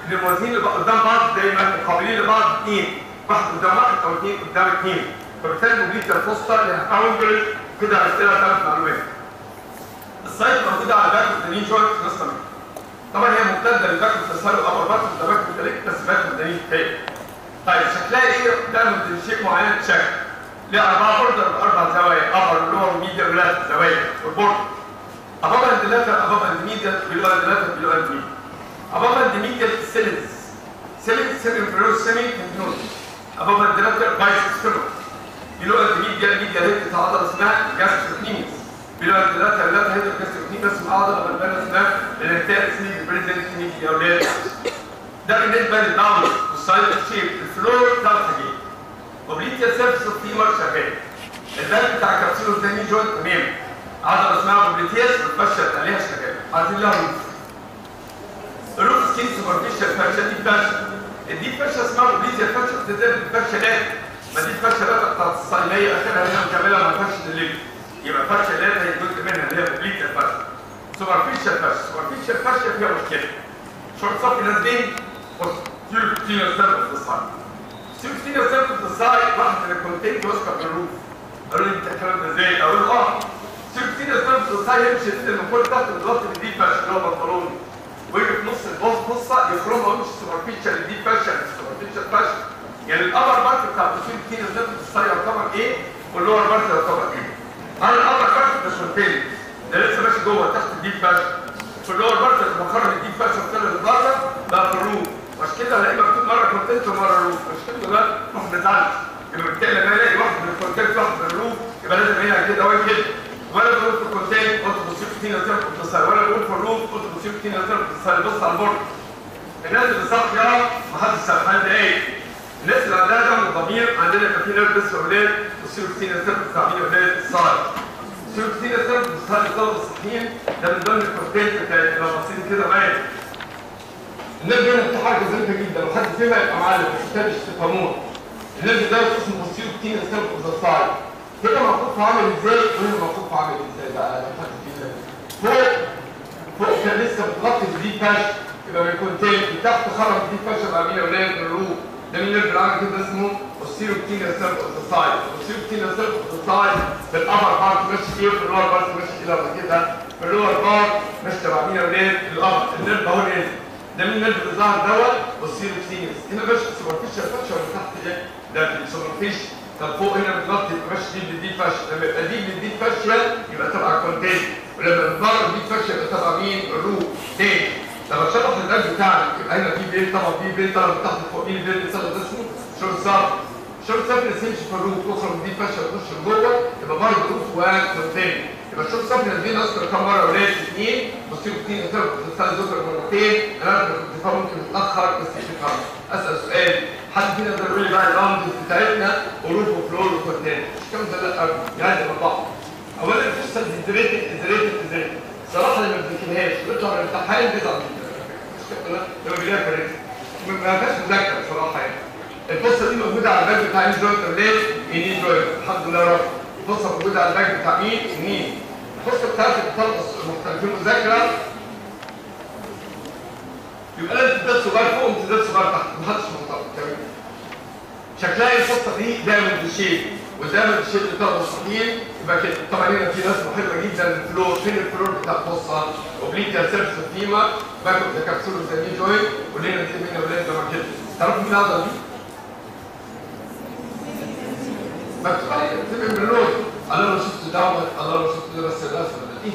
إن الموازين اللي قدام بعض دايما مقابلين لبعض اثنين واحد قدام واحد أو اثنين قدام اثنين فبالتالي موجودة الفصة لها باوندري كده هنستلها ثلاث معلومات. السايت موجودة على باك التانيين جوينت في نص طبعا هي ممتدة لباك التسهل الأمر باك التباك التالي بس باك التانيين تاني طيب شكلها إيه؟ من شيء معين شكل ليها أربعة بوردر أربع زوايا أبر لور ميديا ولاد زوايا والبوردر أبابا اندلاتر أبابا اندميديا بلو اندلاتر بلو اندميديا أبابا اندميديا سيلز سيلز سيلز فلوس سيمي كنتنوز أبابا اندلاتر بايسكس فلوس بلو اندميديا ميديا ريت بتاع عضلة اسمها جاستروكنيميس بلو اندلاتر ثلاثة هيدر جاستروكنيميس اسمها عضلة غلبانة اسمها الانتاج اسمه بريزنت ميديا أولاد. ده بالنسبة للداون والسايد شيب الفلور ثلاث حاجات اوبليتيا سيرفس اوف فيمر شغال. الباك بتاع كبسولو الثاني جوينت تمام عضلة اسمها اوبليتياس والفشه عليها شغال. عايزين لها روف. الروف سكين سوبرفيشال فاشل دي فاشل الديب فاشيا اسمها اوبليزيا فاشيا بتتم بالفاشيالات ما دي الفاشيالات بتاعت الصينيه آخرها هنا مكمله مع فاشيا الليمف يبقى فاشيالات هي جزء منها اللي هي اوبليزيا فاشيا سوبرفيشال فاشيا سوبرفيشال فاشيا فيها مشكلة. شورت صافي نازلين سيركتينيا سيرف في الصايد سيركتينيا سيرف في الصايد واحد من الكونتين يوصل بالروف قالوا لي أنت الكلام ده إزاي؟ أقول له آه. سيركتينيا سيرف في الصايد يمشي من فوق تحت بالظبط الديب فاشيا اللي هو بنطلون ويجي في نص الباص بصه يخرمها ويمشي سوبرفيشال الديب فاشيا سوبرفيشال فاشيا يعني الأبر بارت بتاع السيركتينيا سيرف في الصايد يعتبر إيه؟ واللور بارت يعتبر إيه؟ أنا الابر بارت ده شورتين ده لسه ماشي جوه تحت الديب فاشيا في بارت لما بخرج الديب فاشيا وطلع لبره بقى في الروف. مش كده؟ الاقي مكتوب مرة كونتنت ومرة روف مش كده؟ لا ما بنزعلش يبقى بالتالي لما الاقي واحد من الكونتنت واحد من الروف. يبقى لازم هنا كده واقف كده. ولا بقول في الكونتنت قلت بصير كتير نزل بتصل ولا بقول في الروف قلت بصير كتير نزل بتصل بص على البورد. الناس اللي يرى ما حدش سرحان دقايق الناس اللي عندها دم وضمير عندنا يبقى في بس أولاد كتير نزل بتعميل أولاد الصالح كتير نزل بتصل الطلبه الصحيين ده من ضمن الكونتنت بتاعت لو بصيت كده معايا. الناس دي امتحان ظريفه جدا. لو حد فيها يبقى معلم مش محتاج تفهموها الناس ده اسمه بوستيرو كتير سيرف اوف ذا سايد كده موقفه عامل إزاي وهنا موقفه عامل إزاي؟ بقى لو حد فينا فوق فوق كان لسه بتغطي بدي فاش يبقى من كونتين تحت خرج دي فاش بقى مين أولاد الروح. ده مين اللي عامل كده اسمه بوستيرو كتير سيرف اوف ذا سايد بوستيرو كتير سيرف اوف ذا سايد في الابر بارت إيه في اللور بارت ماشي كده كده في اللور بارت ماشي تبع مين أولاد الابر النيرف اهو نازل ده من النيرف اللي ظهر دوت والسيرو سينس هنا باش سوبرفيشال ولا تحت إيه ده السوبرفيش طب فوق هنا بتغطي يبقى ماشي دي بالديب فاشا لما يبقى دي بالديب فاشا يبقى تبع كونتين ولما بره الديب فاشا يبقى تبع مين الروح تاني لما شرح الدرج بتاعنا يبقى هنا في بيت؟ طبعا في بيت طبعا تحت فوق مين البيت؟ اللي ده اسمه شورت صار شورت صار يمشي في الروح تخرج من الديب فاشا وتخش لجوه يبقى برضه روح وكونتين يبقى الشوط صافي نازلين اذكر كم مرة ولاد اثنين بصير اثنين اثنين بتستاذ ذكر مرتين أنا فاهم ممكن متاخر بس فاهم أسأل سؤال. حد فينا يقدر يقول لي بقى الراوند بتاعتنا قلوب وفلور وكونتين مش كام ده لأ. يعني بعض اولا القصة ازريتد ازريتد ازريتد صراحة ما بذاكرهاش. بيطلع من الامتحان بيطلع لما بيلاقي فريق ما فيهاش مذاكره بصراحه يعني القصة دي موجودة على الباك بتاع انجوينت أولاد اني جوينت؟ الحمد لله رب. القصة موجودة على الباك بتاع مين؟ مين؟ القصة بتاعت الطلبه المختلفين مذاكرة. يبقى لازم امتداد صغير فوق امتداد صغير تحت. محدش منطقه تمام. شكلها القصة دي دايما بالشيء ودايما بالشيء للطلبه الصحيين يبقى كده طبعا هنا في ناس حلوة جدا. الفلور فين الفلور بتاع القصة اوبليكيا سيرفس فيما باكو ذا كابسول زي جوي ولينا دي مين ولاد ده كده. تعرفوا مين العضله دي؟ مكتوب عليها من اللون. أنا لو شفت دوت أنا لو شفت ده بس ده إيه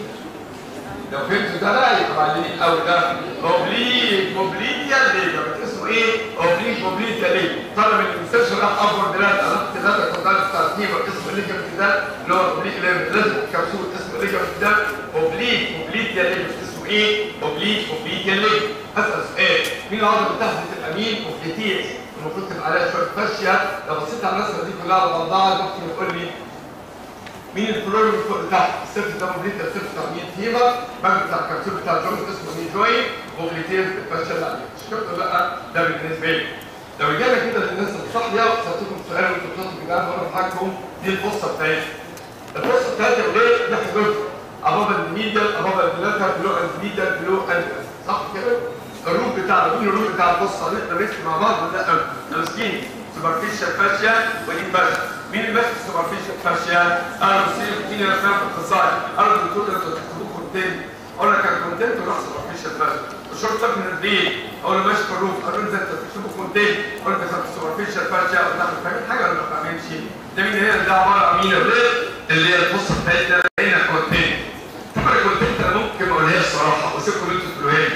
لو فهمت ده لا يبقى معلمين قوي ده. اوبليك اوبليكيا ليه؟ اسمه إيه اوبليك اوبليكيا ليه طالب من المستشفى راح ابور بلاد أنا كنت ده كنت ده بتاع تيمر اسمه ليجمنت ده اللي هو اوبليك لازم كبسول اسمه ليجمنت ده اوبليك اوبليكيا ليه اسمه إيه اوبليك اوبليكيا ليه اسال سؤال. مين العضله بتاعت الأمين؟ اوبليتيس المفروض تبقى عليها شوية فاشيه لو بصيت على الرسمه دي كلها على بعضها ممكن تقول لي مين الفلور اللي فوق تحت السيرف ده موبليتا السيرف بتاع مين فيبر باك بتاع الكبسول بتاع جون اسمه مين جوي موبليتين الفاشيه اللي عليه شفتوا بقى ده بالنسبة لي لو رجعنا كده للناس الصاحيه سالتكم سؤال وانتوا بتطلبوا كده وأنا معاكم دي القصة بتاعتي القصة بتاعتي وليه ده حدود ابابا الميديال ابابا الميديال بلو اند ميديال بلو اند صح كده الروح بتاع مين الروح بتاع القصة نقدر نكتب مع بعض ولا لا سوبرفيشال فاشيا ودي فاشيا مين اللي ماسك السوبرفيشال فاشيا أنا بصير مين اللي ماسك الاختصاصي أنا الدكتور اللي بتكتبوه كونتنت أقول لك الكونتنت وراح سوبرفيشال فاشيا الشرط ده من البيت؟ أقول له ماشي الروف. أقول له إنت بتكتبه كونتنت أقول لك خدت سوبرفيشال فاشيا ولا فاهم حاجة ولا ما فاهمش. ده مين هنا ده عبارة عن مين اللي هي القصة بتاعتنا هنا كونتنت طبعا الكونتنت أنا ممكن ما أقولهاش صراحة. واسيبكم أنتوا تقولوها لي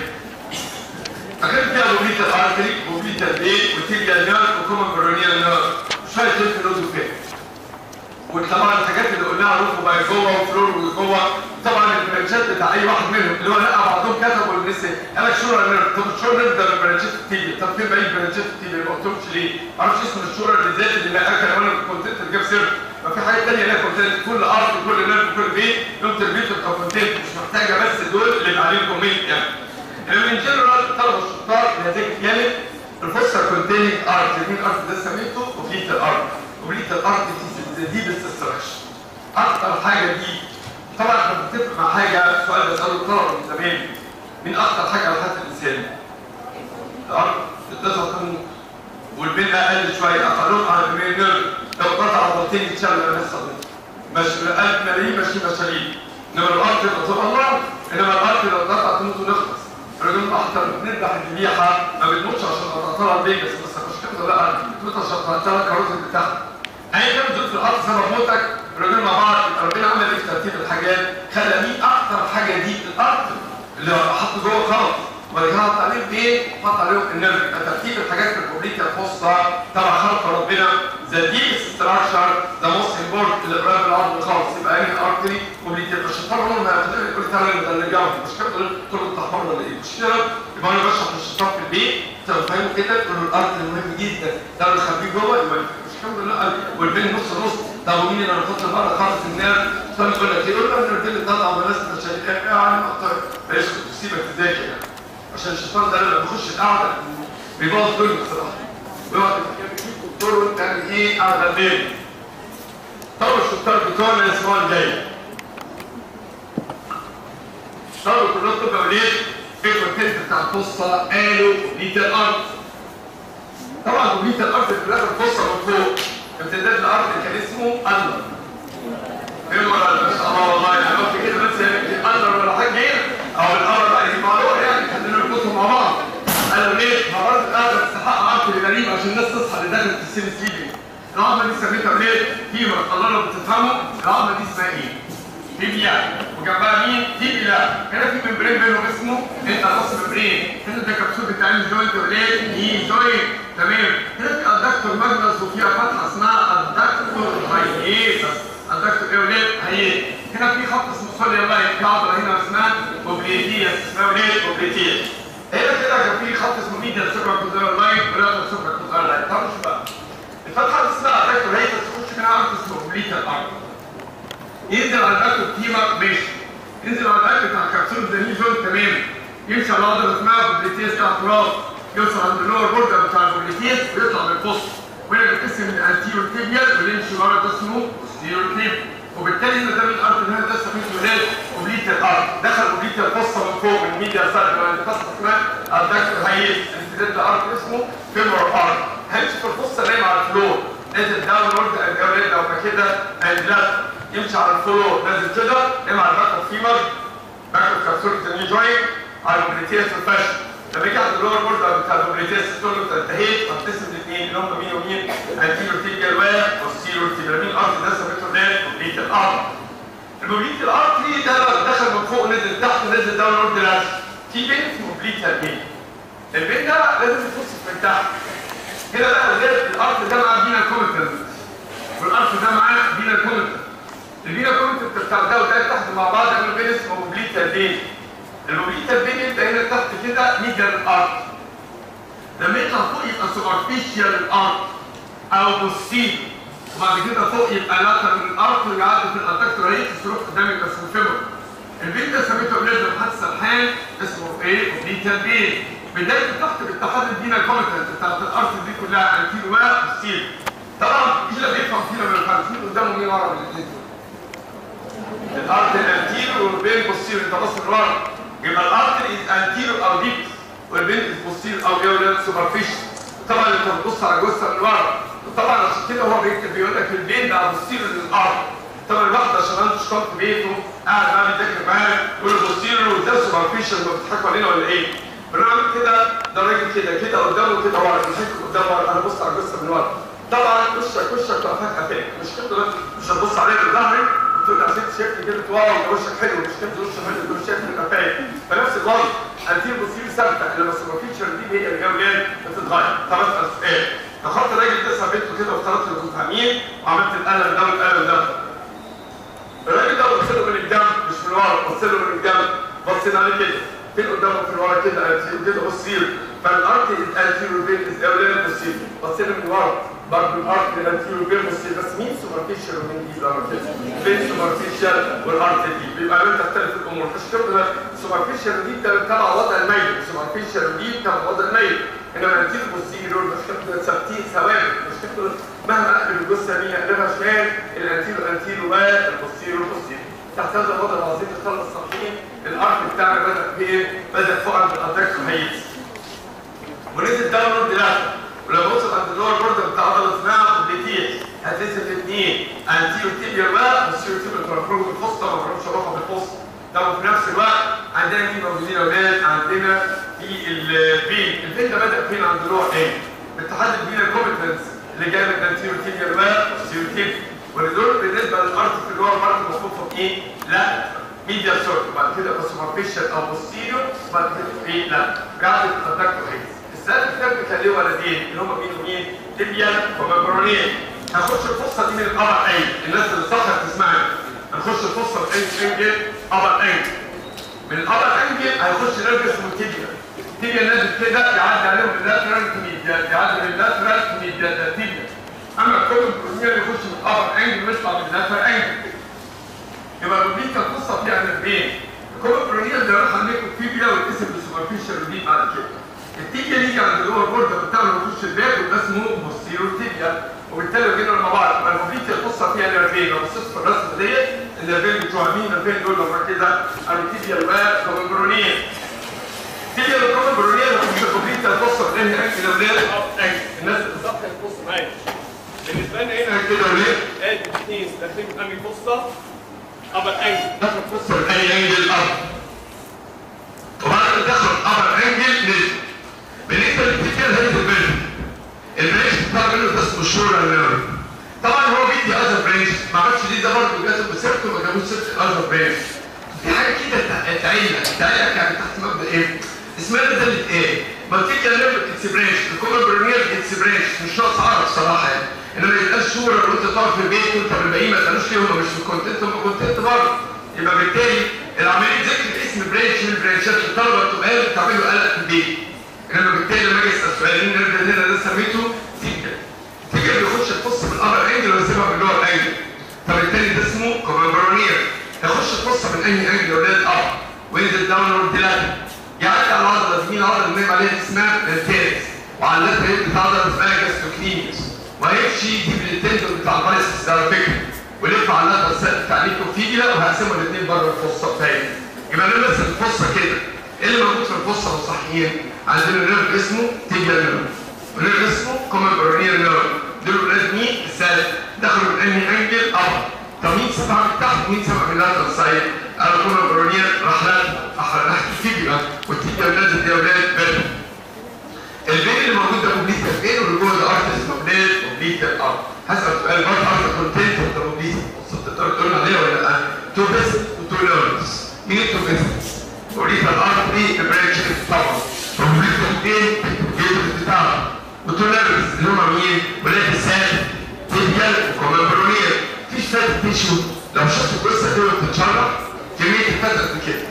أخذت فيها بوبيتا الارتري بوبيتا البيت وتيجي النار وكوما برونيا النار. شوية لينف نود وكده وطبعا الحاجات اللي قلناها روح وبقى جوه وفلور وجوه طبعا البرانشات بتاع أي واحد منهم اللي هو لا بعضهم كتبوا لسه قال لك شورى نيرف طب الشورى نيرف ده البرانشات التيبي طب فين باقي البرانشات التيبي ما قلتهمش ليه؟ ما أعرفش اسم الشورى بالذات اللي بقى وأنا اللي جاب سيرف ما في حاجة ثانية لها كونتنت كل ارت وكل نيرف وكل بيت يوم تربيته تبقى كونتنت مش محتاجة بس دول اللي عليهم كومنت يعني. من جنرال طلب الشطار اللي هتكتب جامد vessel containing artery مين الارت ده سميته اوبليت الارت اوبليت الارت دي دي بالستراكشر أكتر حاجة دي طبعا إحنا بنتفق مع حاجة سؤال بساله الطلبه من زمان. مين أكتر حاجة على حياه الإنسان؟ الأرض الدفع كان والبين أقل شوية. اقلهم على المليون لو قطع عضلتين يتشال ولا يحصل مش قلب ملايين ماشي مشاريع إنما الأرض تبقى الله. إنما الأرض لو قطع تموت ونخلص الراجل احتر بنذبح الذبيحة. ما بتموتش عشان قطعتها بيجس بس مش كده لا بتموت عشان قطعتها الكاروتين بتاعها اي كان بتدخل في الأرض سبب موتك. الراجل مع بعض ربنا عمل إيه في ترتيب الحاجات. خلى مين أكتر حاجة دي الأرض اللي حط جوه خلط وبعد حط عليهم إيه؟ حط عليهم النرف يبقى ترتيب الحاجات في الكوبليتيا الخاصه تبع خلق ربنا. ذا ديب ستراكشر ذا موست امبورت اللي قريب العظم خالص. يبقى انهي ارتري ما ياخد يقول تعالى ده اللي جنبه مش كده؟ له التحمر ولا إيه؟ مش كده؟ يبقى أنا بشرح للشيطان في البيت. تفهمه كده؟ تقول له الارتري مهم جدا. ده اللي خليه جوه يبقى الحمد لله. والبين نص نص. طب ومين اللي بره خالص النار. ثاني يقول لك يقول لك النار اللي طلع وناس مشاريع يعني أكتر. اسكت سيبك تذاكر يعني. عشان الشيطان ده لما بيخش القعده بيبوظ الدنيا بصراحة. ويقعد يجيب دكتور وانت يعني إيه قاعدة الليل طب الشطار بتوعنا الأسبوع الجاي طب كلهم طب وليد في الكونتنت بتاع القصة قالوا ليت الأرض. طبعا ليت الأرض في الآخر القصة من فوق امتداد الأرض كان اسمه الله إيه المره ما شاء الله والله يعني قلت كده بس الله ولا حاجة أو الامر بقى دي معلومه يعني خلينا نربطهم مع بعض. قالوا ليه؟ ما برضه الأرض تستحق عقل غريب عشان الناس تصحى اللي داخل في السيل سليبنج العظمه دي سميتها ليه؟ فيما لو بتفهموا العظمة دي اسمها إيه؟ تيبيا وجنبها مين؟ تيبيا هنا في ممبرين بينهم اسمه انت نص ممبرين. هنا ده كبسول بتاع الجوينت وليه؟ ني جوينت تمام. هنا في الدكتور ماجنس وفيها فتحه اسمها الدكتور هاييسس الدكتور إيه وليه؟ هاييس هنا في خط اسمه سوليا في عضله هنا اسمها اوبليتيس اسمها وليه؟ اوبليتيس هنا كده كان في خط اسمه ميديا سوبر كوزار لاين ولا سوبر كوزار لاين طب شو بقى؟ الفتحة دي اسمها الدكتور هاييسس تخش منها عرض اسمه اوبليتا الأرض. ينزل على الباك التيمر ماشي. ينزل على الباك بتاع الكبسول جون تمام يمشي على العضله اسمها بوبليتيس بتاع التراب. يوصل عند اللور بوردر بتاع البوبليتيس ويطلع من الفص وهنا بيتقسم من الانتيرو تيبيال واللي يمشي ورا ده اسمه ستيرو تيب وبالتالي ده من الأرض هنا ده سميته ولاد اوبليتا الأرض. دخل اوبليتا الفصه من فوق من الميديا سايد الفصه اسمها الدكتور هيس امتداد الأرض اسمه فيمور أرض. هيمشي في الفصه نايم على الفلور. نازل داون وورد الاولاد لو كده أند يمشي على الفلور نازل كده نايم على الباك فيمر باك كبسول النيو جوينت على البريتيس والفشل لما يجي على اللور بورد بتاع البريتيس تقول انت انتهيت هتقسم الاثنين اللي هم مين ومين؟ انتيرو تيبيال والسيرو تيبيال مين الأرض ده سميته ده كوبليت الأرض. الكوبليت الأرض دي ده دخل من فوق نزل تحت نزل داون وورد لاش في بين اسمه كوبليت البين البين ده لازم يفصل من تحت. هنا بقى الأرض ده معاه بينا كومنتنت والأرض ده معاه بينا كومنتنت البينا كومنتنت بتاع ده تحت مع بعض يعملوا بين اسمه كوبليت البين. الكوبليت البين يبقى هنا تحت كده ميديا الأرض لما يطلع فوق يبقى سوبرفيشال الأرض أو بوستيل وبعد كده فوق يبقى لاتر من الأرض ويعدي في الادكتور هيك يروح قدامي بس فيمر البين ده سميته قبل محمد سرحان اسمه إيه؟ كوبليت البين. بدايه تحت باتحاد الدينا كومنتنت بتاعت الأرض دي كلها انتيرو وستيل طبعا كده بيفهم فينا من الخمسين قدامه مين ورا من الاثنين الأرض الانتيرو والبين بوستيرو انت بص لورا يبقى الأرض از أو ديب والبين از بوستيرو أو إيه سوبرفيشال طبعا انت بتبص على جثه من ورا طبعا عشان كده هو بيكتب بيقول لك البين ده بوستيرو للارض طبعا الواحد عشان عنده شطان في بيته. قاعد بقى بيذاكر معاه يقول له بوستيرو ده سوبرفيشال بتضحكوا علينا ولا إيه؟ بنعمل كده ده راجل كده كده قدامه كده ورا بيشك قدام ورا أنا بص على الجثه من ورا طبعا وشك وشك فجأة فاك مش كده مش هتبص عليه بظهرك تقول ست شكل كده واو ده وشك حلو مش كده وشك حلو ده وشك فاك فنفس الوضع انتي بصير ثابته لما السوبرفيشر دي هي الاولاد بتتغير طب اسال سؤال لو خدت الراجل ده ثبته كده وافترضت انكم فاهمين وعملت القلم ده والقلم ده. الراجل ده بص له من الجنب مش من ورا بص له من الجنب. بصينا عليه كده. فين قدامه؟ في ورا كده انتيرو كده بصير فالأرض الانتيرو بين الاولاني بصير بصينا من ورا. برضه الأرض بصير بس مين سوبرفيشال ومين دي الأرض بين سوبرفيشال والارض دي بيبقى لازم تختلف الأمور مش كده سوبرفيشال دي تبع وضع الميل سوبرفيشال دي تبع وضع الميل انما الانتيرو بوستيريور مشكلته ثابتين ثوابت مشكلته مهما اقلب الجثه مين اقلبها شمال الانتيرو انتيرو والبوستيريور بوستيريور تحت هذا الوضع العظيم الخلق الصحيح الأرض بتاعنا بدا بايه؟ بدا فوق عند الاتاك هيئه ونزل داون دلوقتي ولما وصل عند اللور بوردر بتاع عضله اسمها اوبليتير هتنزل الاثنين انتيرو تيبيال بقى والسيرو تيبيال ترافروج بالفصة ما بنعرفش علاقه بالفصة طب في نفس الوقت عندنا مين موجودين يا أولاد عندنا في البين البين ده بدا فين عند اللور إيه؟ باتحاد البين الكومبتنس اللي جاي من الانتيرو تيبيال بقى والسيرو تيبيال ودول بالنسبة في اللور بارت مصفوفه بايه؟ لا. ميديا سورت وبعد كده سوبرفيشال أو بوستيريور وبعد كده إيه؟ لا. جابت كونتاكت هيز الكتاب كان ليه ولدين اللي هم مين؟ ومين؟ تبيان ومبرونين هنخش القصة دي من القمر اي الناس اللي صحت تسمعني. هنخش القصة من اي انجل قمر اي من القمر انجل هيخش نرجس تيبيا. تيبيا نازل كده يعدي عليهم اللاترال ميديا يعدي من اللاترال ميديا ده تيبيا. أما الكومن برونير يخش من القمر انجل ويطلع من اللاترال انجل يبقى الروبيك القصة فيها نربين الكومن برونير ده راح عندكم تيبيا ويتقسم لسوبرفيشال روبيك بعد كده. التيبيا يجي عند اللور بوردر بتاع يخش الباب وده اسمه بوستيرو تيبيا وبالتالي لو جينا مع بعض يبقى الروبيك القصة فيها نربين لو بصيت في الرسم ديت النربين بتوع مين النربين دول؟ لما كده التيبيا والكومن برونير تيجي الكومن برونير مش الروبيك القصة بين انكل أولاد الناس صح القصة. معايا بالنسبة لنا هنا كده وليه؟ آدي اثنين داخلين أنهي قصة؟ أبر أنجل. داخل قصة اي أنجل الأرض وبعد ما دخل أبر أنجل نزل. بالنسبة للتيكر هي البريش البريش بتاع منه اسمه الشورى النيرف طبعا هو بيدي اذر بريش ما عملش دي ده برضه جاته بسيرته ما جابوش سيرت الاذر بريش دي حاجة كده تعينك تعينك يعني تحت مبدا إيه؟ اسمها ده إيه؟ مالتيكا نيرف اكسبريش الكومن برونير اكسبريش مش ناقص عرض الصراحه يعني. إنما ما يبقاش شورى لو انت تقعد في البيت وأنت بالباقيين ما تقالوش ليه هم مش في كونتنت هم كونتنت برضه. يبقى بالتالي العملية ذكر اسم برانش من البرانشات الطلبة بتبقى بتعمل له قلق في البيت. انما بالتالي لما أجي اسال سؤالين نرجع هنا ده سميته تيجر تيجر بيخش القصة من الابر أنجل ويسيبها من اللور انجل فبالتالي ده اسمه كومبرونير هيخش القصة من اي أنجل ولاد اب وينزل داونورد دلاتي يعدي على العضله زميل العضله اللي بنعمل عليها اسمها التيرس وعلى اللاتر بتاع عضله اسمها جاستروكنيميوس وهيمشي دي بالتندون بتاع البايسس ده على فكرة. ولف على اللاتر بتاع ليكوفيجيا وهقسمهم الاثنين بره الفصه بتاعتي يبقى أنا بس الفصه كده. اللي موجود في الفصه والصحيين عندنا نيرف اسمه تيبيا نيرف ونيرف اسمه كومن برونير نيرف دول ولاد مين الثالث دخلوا من انهي أنجل اب طب مين سبعة من تحت مين سبعة من اللاتر سايد أنا كومن راح راح ناحيه التيبيا والتيبيا نازل دي أولاد بيرن البين اللي موجود ده اوبليتا فين؟ واللي جوه ده ارتس اوبليت اوبليتا الأرض هسال سؤال برضه ارتس كونتنت ولا اوبليتا تقدر تقول عليها ولا لأ؟ تو بيست وتو ليرنز مين التو بيست؟ popliteal artery دي ال branch طبعا popliteal الاثنين جيت بتاعها و two nerves اللي هم مين؟ ولاد ال sciatic tibial و common peroneal مفيش fat tissue لو شفت الجثه دي وبتتشرح كميه ال fat قد كده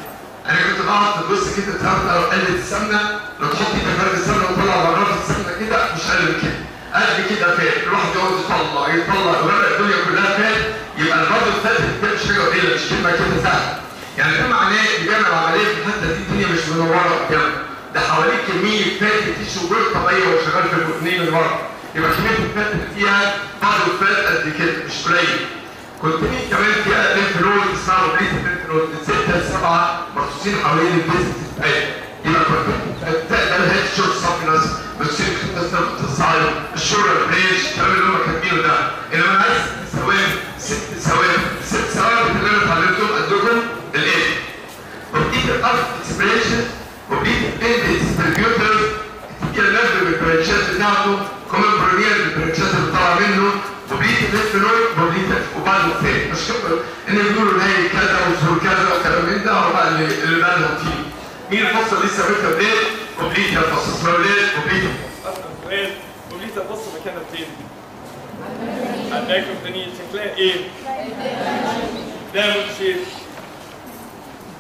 أنا كنت بقعد في كده تعرف لو قلت السمنه لو تحط إيدك فرد السمنه وتطلع براد السمنه كده مش قل من كده قد كده فات الواحد يقعد يطلع يطلع ويغرق الدنيا كلها fat يبقى الفات ده مش حاجة قليله مش كلمه كده سهله يعني ده معناه بيعمل عملية في الحتة دي الدنيا مش منورة قدامه ده حواليك كمية فات تيشو غير طبيعيه وهو شغال في الاثنين من ورا. يبقى كمية الفات اللي فيها بعض الفات قد كده مش قليل. كنت في كمان فيها لينف نود اسمها اوبليت لينف نود من ستة لسبعة مرصوصين حوالين البيزنس بتاعتها يبقى كنت تقدر الهيد شورت سابلنس بتصير تكتسر تصاعد الشورى البريش الكلام اللي هم كاتبينه ده. إنما عايز ست ثوابت ست ثوابت ست ثوابت اللي أنا اتعلمتهم ادوكم الايه؟ اوبليت الارت اكسبريشن اوبليت اند ديستريبيوتر تيجي النرد بالبرانشات بتاعته كومن برونير بالبرانشات اللي طالعه منه وبليت الليف نود وبليت وبعد الثاني مش ان يقولوا هي كذا وظهور كذا وكلام من ده هو بقى اللي بالهم فيه مين الفصل لسه بيتها بدايه وبليت الفصل بدايه وبليت سؤال وليت بص مكانها فين؟ عندك الدنيا شكلها إيه؟ دايموند شيب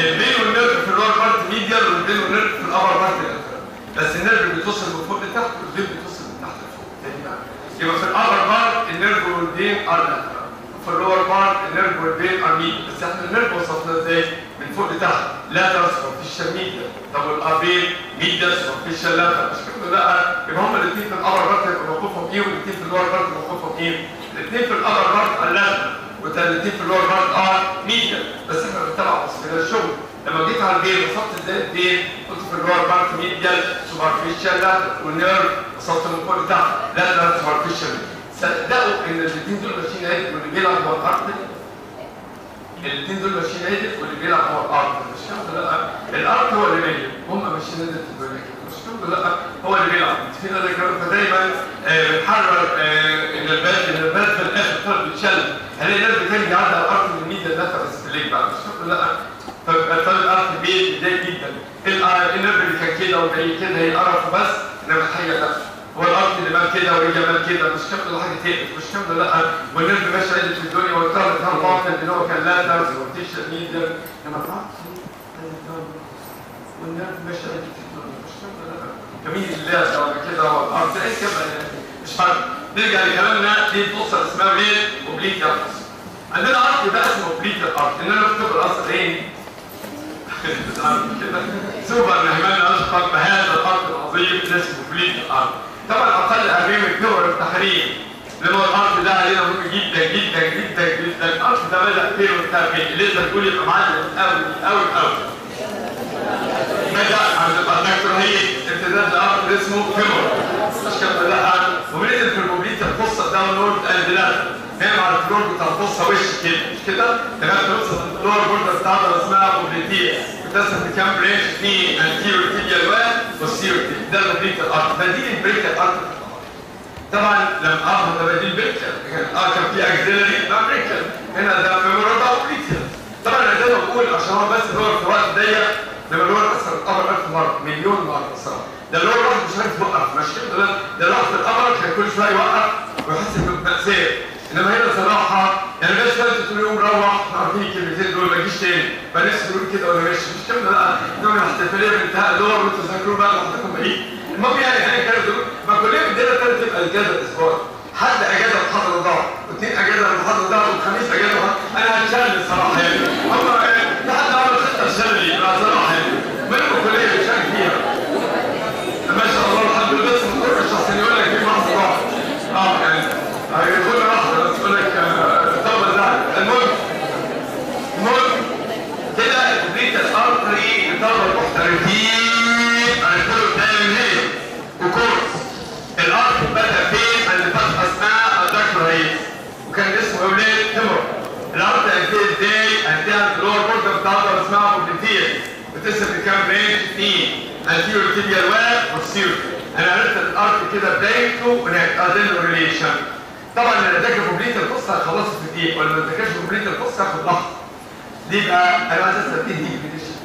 البيو نيرف في اللور بارت ميديال والبيو نيرف في الأبر بارت يعني. بس ال nerve بتوصل من فوق لتحت وال vein بتوصل من تحت لفوق. يبقى في الأبر بارت ال nerve والدين ار لاترال في اللور بارت النيرف والدين ار ميديال بس إحنا النيرف وصلنا إزاي؟ من فوق لتحت. lateral superficial medial طب ال vein medial superficial lateral مش كده بقى؟ يبقى هما الاثنين في ال upper part هيبقوا موقفهم إيه والاثنين في ال lower part موقفهم إيه؟ الاثنين في ال upper part ال lateral وتلاتين في اللور بارت ار آه، ميديا بس إحنا بنتابع تصوير الشغل لما جيت على الجيم وصلت إزاي الدين قلت في اللور بارت ميديا سوبرفيشال لا والنير وصلت من فوق لتحت. لا لا سوبرفيشال صدقوا إن الاثنين دول ماشيين هادف واللي بيلعب هو الأرض. الاثنين دول ماشيين هادف واللي بيلعب هو الأرض. مش كده لا الأرض هو اللي بيلعب هم ماشيين هادف في مش الحمد لا هو اللي بيلعب. فينا ده كمان فدايما آه، بنحرر آه، إن الباب إن الباب في الآخر بيتشل هلاقي ناس بتاني بيعدي على الأرض من الميديا نفس في الليل مش كده لا. فبقى الأرض البيت متضايق جدا. النرف اللي كان كده وزي كده هي القرف بس إنما الحقيقة لا. هو الأرض اللي مال كده وهي مال كده مش كامله حاجة تقلق مش كامله لا. والنرف ماشي عدل في الدنيا وطلب كان باطل ان هو كان لا درس وتيشن ميديا لما طلعت والنرف ماشي عدل في الدنيا مش كامله لا. جميل الله ده كده هو. الأرض إيه كده يعني نرجع لكلامنا توصل اسمها بليد وبليد يرقص عندنا ارض بقى اسمه بليد الأرض إن أنا بكتب الاصل إيه [laughs] سوبر نهمان أشقر بهذا الأرض العظيم اسمه بليد الأرض طبعا أقل أهمية كبر التحرير. لما الأرض ده علينا مهم جدا جدا جدا جدا. الأرض ده بدأ فين وانتهى اللي انت تقول يبقى معلم قوي قوي قوي بدأ عند الدكتور هي امتداد الأرض اسمه مش كده لا ونزل في الموبيليتي القصة داونلود البلاد نعم على الفلور بتاع القصة وش كده. مش كده؟ لغايه ما يوصل الفلور بوردر بتاعته اسمها موبيليتي بتسمى في كام برينش اثنين انتيريور تيبيال وان والسيريور ده الموبيليتي الأرض بديل البريك الأرض طبعا لما اخذ تباديل بريكل آه كان في أكزيلري. مع بريكل هنا ده فيمورال ده بريكل طبعا أنا دايما بقول عشان هو بس هو في الوقت ضيق. اللي هو اثر القمر 1000 مرة مليون مرة الصراحه ده اللي هو الواحد مش عارف يوقف كده ده ده الواحد في القمر كان كل شوية يوقف ويحس بالمأساة إنما هنا صراحة يعني بس ثالث طول اليوم روح عارفين الكلمتين دول ما يجيش تاني. فنفسي يقول كده ولا ماشي مش كده لا انما الاحتفاليه بانتهاء دور وانتوا تذاكروا بقى لوحدكم بعيد. المهم يعني يعني كانوا دول. ما كلنا بدينا ثلاث تبقى اجازه الأسبوع حد أجازة محاضره ضاع واثنين أجازة محاضره ضاع والخميس أجازة. أنا هتشل الصراحه يعني. هم في حد عمل خطة شلي صراحة يعني. بتسمى بكام رينج؟ اثنين انتيريور تيبيال واب والسيرو أنا عرفت الأرض كده بدايته ونهايه ادل ريليشن طبعا اللي ذاكر موبيليتي القصة هيخلصها في دقيقة واللي ما ذاكرش موبيليتي القصة هياخد لحظه ليه بقى؟ أنا عايز إيه دي ريليشن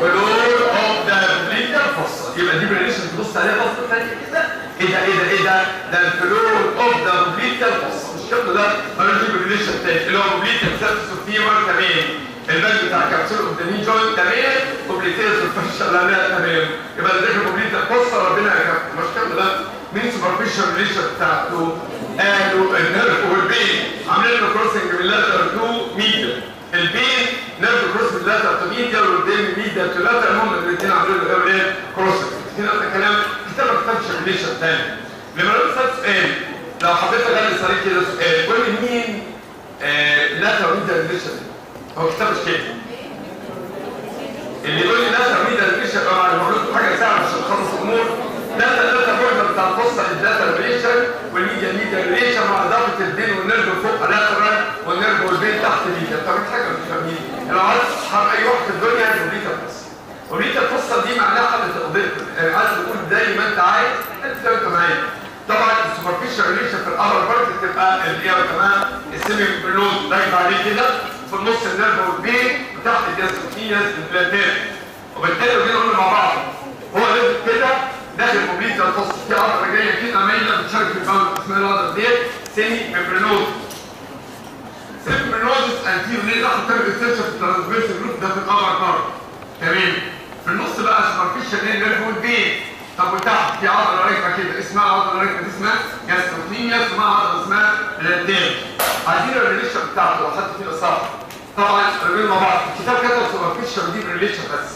فلور اوف ذا بليتر فصل يبقى دي بريليشن تبص عليها بصة ثانية كده؟ إيه ده إيه ده إيه ده؟ ده الفلور اوف ذا بليتر فصل مش كده ده مالوش deep relation تاني. اللي هو popliteal surface femur تمام ال back بتاع capsule of the knee joint تمام و popliteus superficial lamina تمام. يبقى ذاكر popliteal fossa ربنا يكفي مش كده؟ ده مين superficial relation بتاعته؟ قالوا ال nerve وال vein عاملين له crossing من lateral to medial ال vein nerve cross من lateral to medial وال vein medial to lateral هم الاثنين عاملين له إيه؟ crossing هنا ده كلام كتاب كتبش relation تاني. لما نقول سؤال لو حبيت اغلس عليك كده سؤال. قول لي مين لاتر ميديا ريليشن هو كتابش كده اللي يقول لي لاتر ميديا ريليشن يبقى معلومه حاجة سهله عشان نخلص الأمور داتا داتا بوردر بتاع القصة الداتا ريليشن والميديا ميديا ريليشن مع اضافه البين والنيرف فوق لاترال والنيرف والبين تحت ميديا طب حاجة مش فاهمين. لو عايز تسحب أي واحد في الدنيا اوريك القصة. اوريك القصة دي معناها حل تقدير. يعني عايز تقول زي ما أنت عايز أنت معايا. طبعا السوبرفيشال ريليشن في الابر بارت بتبقى اللي هي كمان السيمي بلوز دايما عليه كده في النص النيرف والبين وتحت الجاستروفينيس البلاتين وبالتالي لو جينا قلنا مع بعض هو لازم كده داخل موبيليتي الخاص في عضله جاية كده مايله بتشارك في الباور اسمها العضله ديت سيمي ممبرينوز سيمي ممبرينوز انتيرو ليه؟ تربي السيرشن في الترانسفيرس جروب ده في القمر كار تمام. في النص بقى سوبرفيشال لين نيرف والبين طب وتحت في عضله راكبه كده اسمها عضله دي اسمها جاستروكليميا اسمها عضله اسمها لانتيل عايزين الريليشن بتاعته لو حد فينا صح طبعا رجلين مع بعض الكتاب كتب سوبرفيشال ديب ريليشن بس.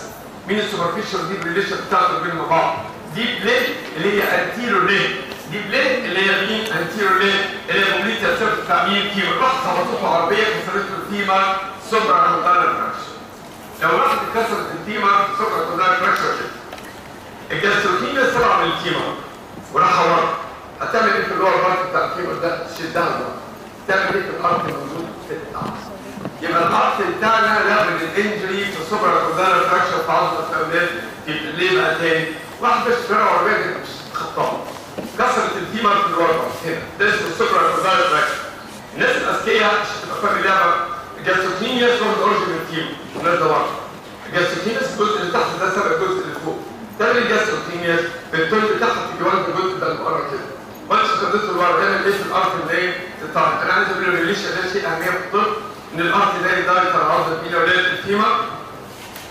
مين السوبرفيشال ديب ريليشن بتاعته رجلين مع بعض ديب لين اللي هي أنتيرو لين ديب لين اللي هي مين؟ أنتيرو لين اللي هي موبيليتي سيرف بتاع مين؟ كيما راح خبطته عربيه كسرت له التيمر supracondylar fracture لو راحت اتكسرت ال femur supracondylar fracture كده ال gastrocnemius طلع من ال femur وراح ورا هتعمل إيه في ال lower part بتاع ال femur ده تشدها لورا تعمل إيه في ال artery الموجود في التحت يبقى ال artery بتاعنا من ال injury في supracondylar fracture في عضله الاولاد ليه بقى تاني؟ واحد بس فرقه عربيه كده مش خطاها كسرت ال femur في part هنا ده اسمه ال supracondylar fracture الناس الأذكياء عشان تبقى فاهم اللعبة. الجاستروكيميا اسمه الاوريجن من التيمر الناس ده بره الجاستروكيميا الجزء اللي تحت ده سبب الجزء اللي فوق. تعمل الجاستروكيميا بالتون بتاعها في جوانب الجزء ده اللي بره كده وانت شديت لورا هنا في الأرض اللي تطلع أنا عايز أقول الريليشن ده شيء أهمية في الطب؟ إن الأرض ده ده يتعرض إلى ولايه التيمر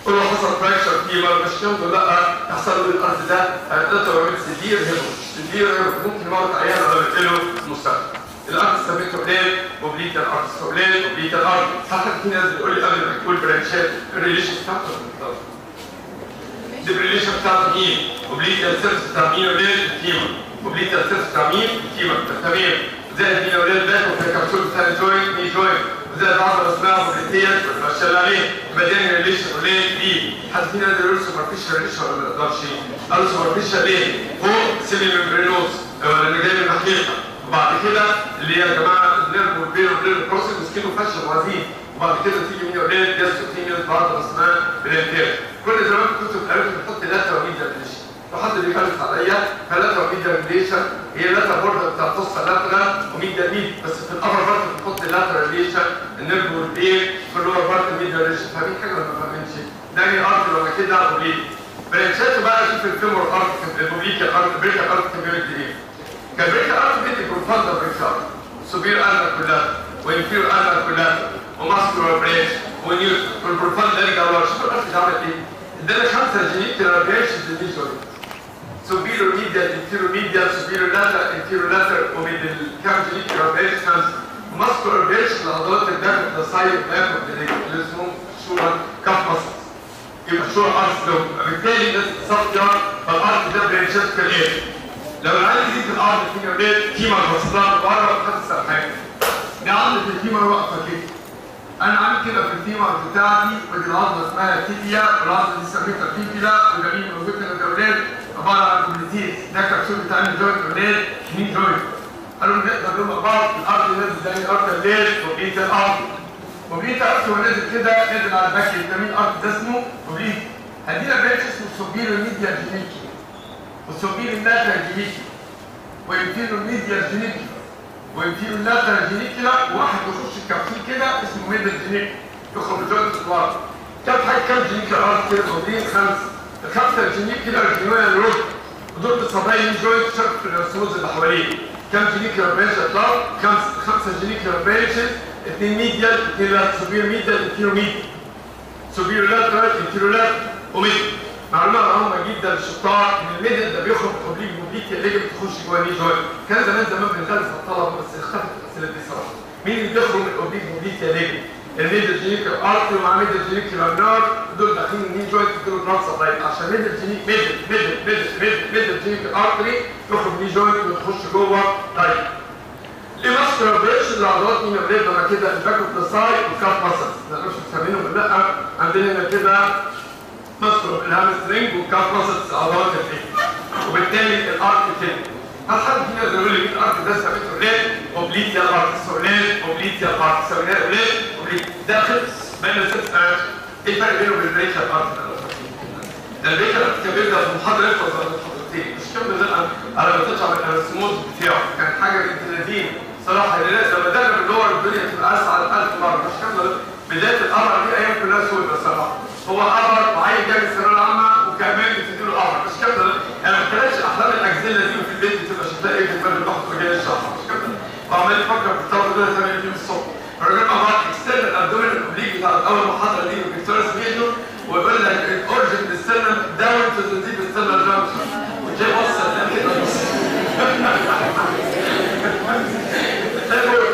ولو حصل فراكشر فيمر مش يمكن لا يحصل له الأرض ده ده تعمل سيفير هيموج سيفير هيموج ممكن يموت عيان على له المستقبل الأرض سميته قليل وبليت الأرض قليل وبليت الأرض. حتى في ناس بتقول لي قبل ما تقول برانشات الريليشن بتاعته الريليشن بتاعته مين وبليت السيرفس بتاع مين وليه التيمر وبليت السيرفس بتاع مين التيمر تمام زائد مين وليه الباك وفي الكبسول بتاع الجوينت مي جوينت وزائد عضله اسمها موبيليتيه بتمشي عليه بعدين ريليشن وليه دي فينا يقدر يقول سوبرفيشال ريليشن ولا ما يقدرش قالوا سوبرفيشال ليه فوق سيمي ممبرينوز اللي جاي من ناحيتها وبعد كده اللي هي يا جماعة النيرف والبين والبين بروسيس مسكينه فشل وعزيز وبعد كده تيجي مين وليه جاستروكيميا بعض اسمها بلانتير كل زمان كتب قالت بتحط لاتا وميديا ريليشن فحد بيخلص عليا فلاتا وميديا ريليشن هي لاتا بورد بتاع قصة لاترا وميديا ميد بس في الابر بارت بتحط لاتا ريليشن النيرف والبين في اللور بارت ميديا ريليشن فاهمين حاجة ما فاهمينش؟ ده هي ارض لو كده اوبليك برانشاته بقى شوف الفيمور ارض البوبليك الأرض بريك الأرض كبيرت إيه؟ كان بريك الأرض بيدي بروفاند بريك الأرض سوبير أرض. كلها وانفير أرض كلها. وماسكولار بريش ونيوت والبروفاند ده اللي جوه شوف الأرض عملت إيه؟ ادانا خمسه جينيك ترابيش جوينت سوبيرو ميديا انتيرو ميديا سوبيرو لاتر انتيرو لاتر ومن الكام جينيك ترابيش خمسه ماسكولار بريش العضلات الداخل ده سايد باكو اللي اسمه شورا كف مصر يبقى شورا ارس لو بالتالي الناس صافيه فالارض ده بريشات كالاتي لو العيال دي في الأرض في جنبيه كيما البسطان بره بتحس حاجة دي عضله الكيما واقفه كده أنا عامل كده في التيمر بتاعتي ودي العضله اسمها تيبيا والعضله دي سميتها تيبيلا وجميل موجود كده أولاد عبارة عن كومبليتيز ده كبسول بتاع الجوينت أولاد مين جوينت قالوا نقدر نبقى بعض الأرض نازل زي الأرض الليل وبقية الأرض. وبقية الأرض هو نازل كده نازل على الباك مين الأرض ده اسمه وبقيه هدينا بريتش اسمه سوبيرو ميديا جينيكي وسوبيرو ناتر جينيكي ويمكنه الميديا جينيكي ويمكنه اللاتر جينيكيلا وواحد يخش الكبسول كده اسمه ميدل جينيك يخرج من الأرض كم حاجة كم جينيكيلا الأرض كده موجودين خمسه الخمسة الجينيكيلا الجينويا الرد ودول بتصابين جوينت في الرسومات اللي حواليه كم genicular branch اطلاق خمسة خمسه genicular branches اثنين medial اثنين superior medial infero medial superior lateral infero lateral و middle معلومه مهمه جدا للشطار إن ال middle ده بيخرج oblique popliteal اللي بتخش جوه knee joint كان زمان زمان بندرس الطلبة بس اختفت الأسئلة دي صراحة. مين اللي بيخرج من oblique popliteal ligament ال middle genicular artery ومع middle genicular nerve. دول داخلين ال knee joint دول nerve supply عشان middle genicular middle middle middle middle middle genicular artery يخرج ني جوينت ويخش جوه. طيب. ليه ماسكر بريش العضلات الريد لما كده الباك اوف ذا سايد والكاف ماسلز ما نقدرش نسميهم ولا لأ. عندنا هنا كده مصر الهامسترينج والكاف ماسلز عضلات الفيل وبالتالي الأرك كده هل حد فينا يقدر يقول لي الارك ده سميته ريد أوبليتيا الارك سوليد أوبليتيا الارك سوليد ريد اوبليت ده خلص ست ساعات إيه الفرق بينه وبين البريكا الأرك ده؟ البريكا الأرك كان بيبدأ في محاضرة يخلص بعد محاضرتين مش كام ده على ما تطلع من السموث بتاعه كان حاجة بنت لذيذ صراحة لما دخل باللور الدنيا تبقى اسعد ألف مرة. مش كام بداية القمر دي أيام كلها سودة صراحة. هو قمر وعايز جاي الثانويه العامة وكمان بتديله قمر مش كده؟ أنا ما بتكلمش أحلام الاجزله دي في البيت بتبقى شكلها إيه؟ في دماغ الواحد وجاي الشهر مش كده؟ وعمال يفكر في الطلبه دول هتعمل فيهم الصبح. فالراجل مع بعض اكسترنال الابدومين الاوبليك بتاع أول محاضرة دي والفيكتوريس فيديو ويقول لك الاورجن السلم داون تو ذا ديب ستيرنال جانكشن وجاي وصل ده كده. [laughs]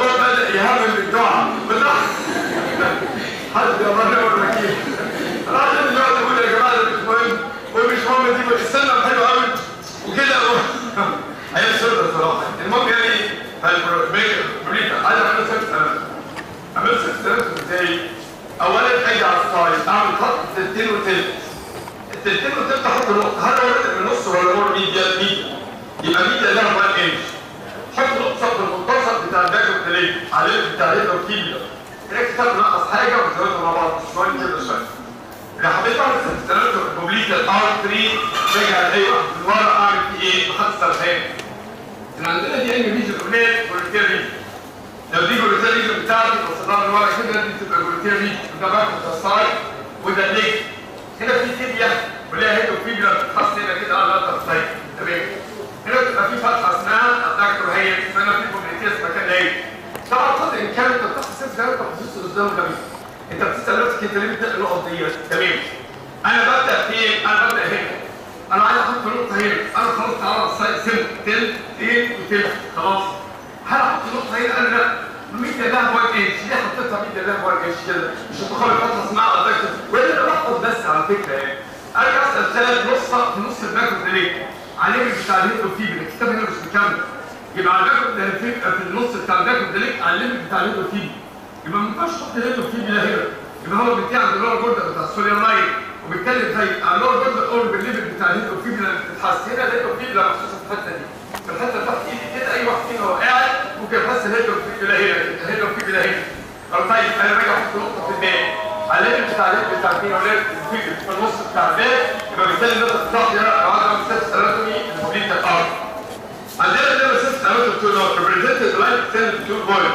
هو بدا يهمل بالدعاء بالله حد يا مريم الوكيل الراجل يقعد يقول يا جماعة ده مش مهم ومش مهم دي السلم حلو قوي وكده هي سر الصراحه المهم يعني بريكر عايز اعمل عملت ست سنوات إزاي؟ اولا أجي على السايد اعمل خط تلتين وتلت التلتين وتلت أحط نقطه هل هو من النص ولا مور ميديا ميديا يبقى ميديا ده 1 انش حط نقطه في المنتصف بتاع الباك اوف الليفل بتاع الهيد اوف كيبيا نقص حاجة وزودها مع بعض شوية كده شوية لو حبيت اعمل ست سنوات كومبليت الار 3 راجع أيوه من ورا اعمل فيه إيه؟ بخط سرحان اللي عندنا دي ان فيجن أولاد فولنتير ريجن لو دي فولنتير ريجن بتاعتي بصدرها من ورا كده دي بتبقى فولنتير ريجن وده باك اوف السايد وده الليج هنا في تيبيا وليها هيد وفيبرا بتتحط هنا كده على اللاتر سايد تمام هنا بتبقى في فتحه اسمها الدكتور هي اسمها في فولنتير مكان إيه طبعا قدر الامكان انت بتاخد سنوات تخصص قدام جميل انت بتسأل نفسك انت ليه بتنقل النقط دي؟ تمام. أنا ببدأ فين؟ أنا ببدأ هنا. أنا عايز أحط نقطة هنا. أنا خلاص على السايد سم تل إيه وتل خلاص. هل أحط نقطة هنا؟ أنا لا. ميديا ده هو إيش ليه حطيتها ميديا ده هو إيش كده. مش هتخرج فتره اسمها ادكتور ولا أنا بحفظ بس على فكرة يعني. أرجع أسأل ثلاث نص في نص الباك اوف ليه؟ على الليفل بتاع الهيد اوف فيبر الكتاب هنا مش مكمل. يبقى على الباك اوف في النص بتاع الباك اوف على الليفل بتاع الهيد اوف فيبر يبقى ما ينفعش تحط اوف فيبر هنا يبقى هو بتاع اللور بوردر بتاع السوليان لاين وبالتالي زي اللور بوردر اول بالليفل بتاع الهيد أوف فيبر لما بتتحس هنا الهيد أوف فيبر مخصوصة في الحتة دي. في الحتة اللي تحت إيدي كده أي واحد فينا هو قاعد ممكن يحس الهيد أوف فيبر هنا الهيد أوف فيبر هنا طيب أنا باجي أحط نقطة في الباقي على الليفل بتاع الهيد بتاع الفيبر في النص بتاع الباقي يبقى بالتالي النقطه بتاعتي أنا عملت ست اناتومي الكومبليت الأرض عندنا ده سيست اناتومي تو نوت ريبريزنتد لاين سند تو بوينت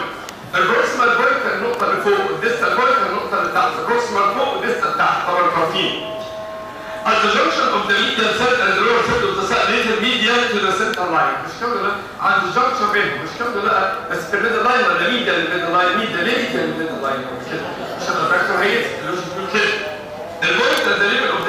البروكسيمال بوينت النقطة اللي فوق والديستال بوينت النقطة اللي تحت البروكسيمال فوق والديستال تحت طبعا عارفين At the junction of the median cell and the lower cell of the cell later median to the center line. مش كده لا؟ عند الجنكشن بينهم. مش كده لا؟ بس في الميدل لاين ولا ميديا الميدل لاين ميديا ليه ميديا الميدل لاين مش كده. عشان الفاكتور هي اللوجيك بيقول كده البوينت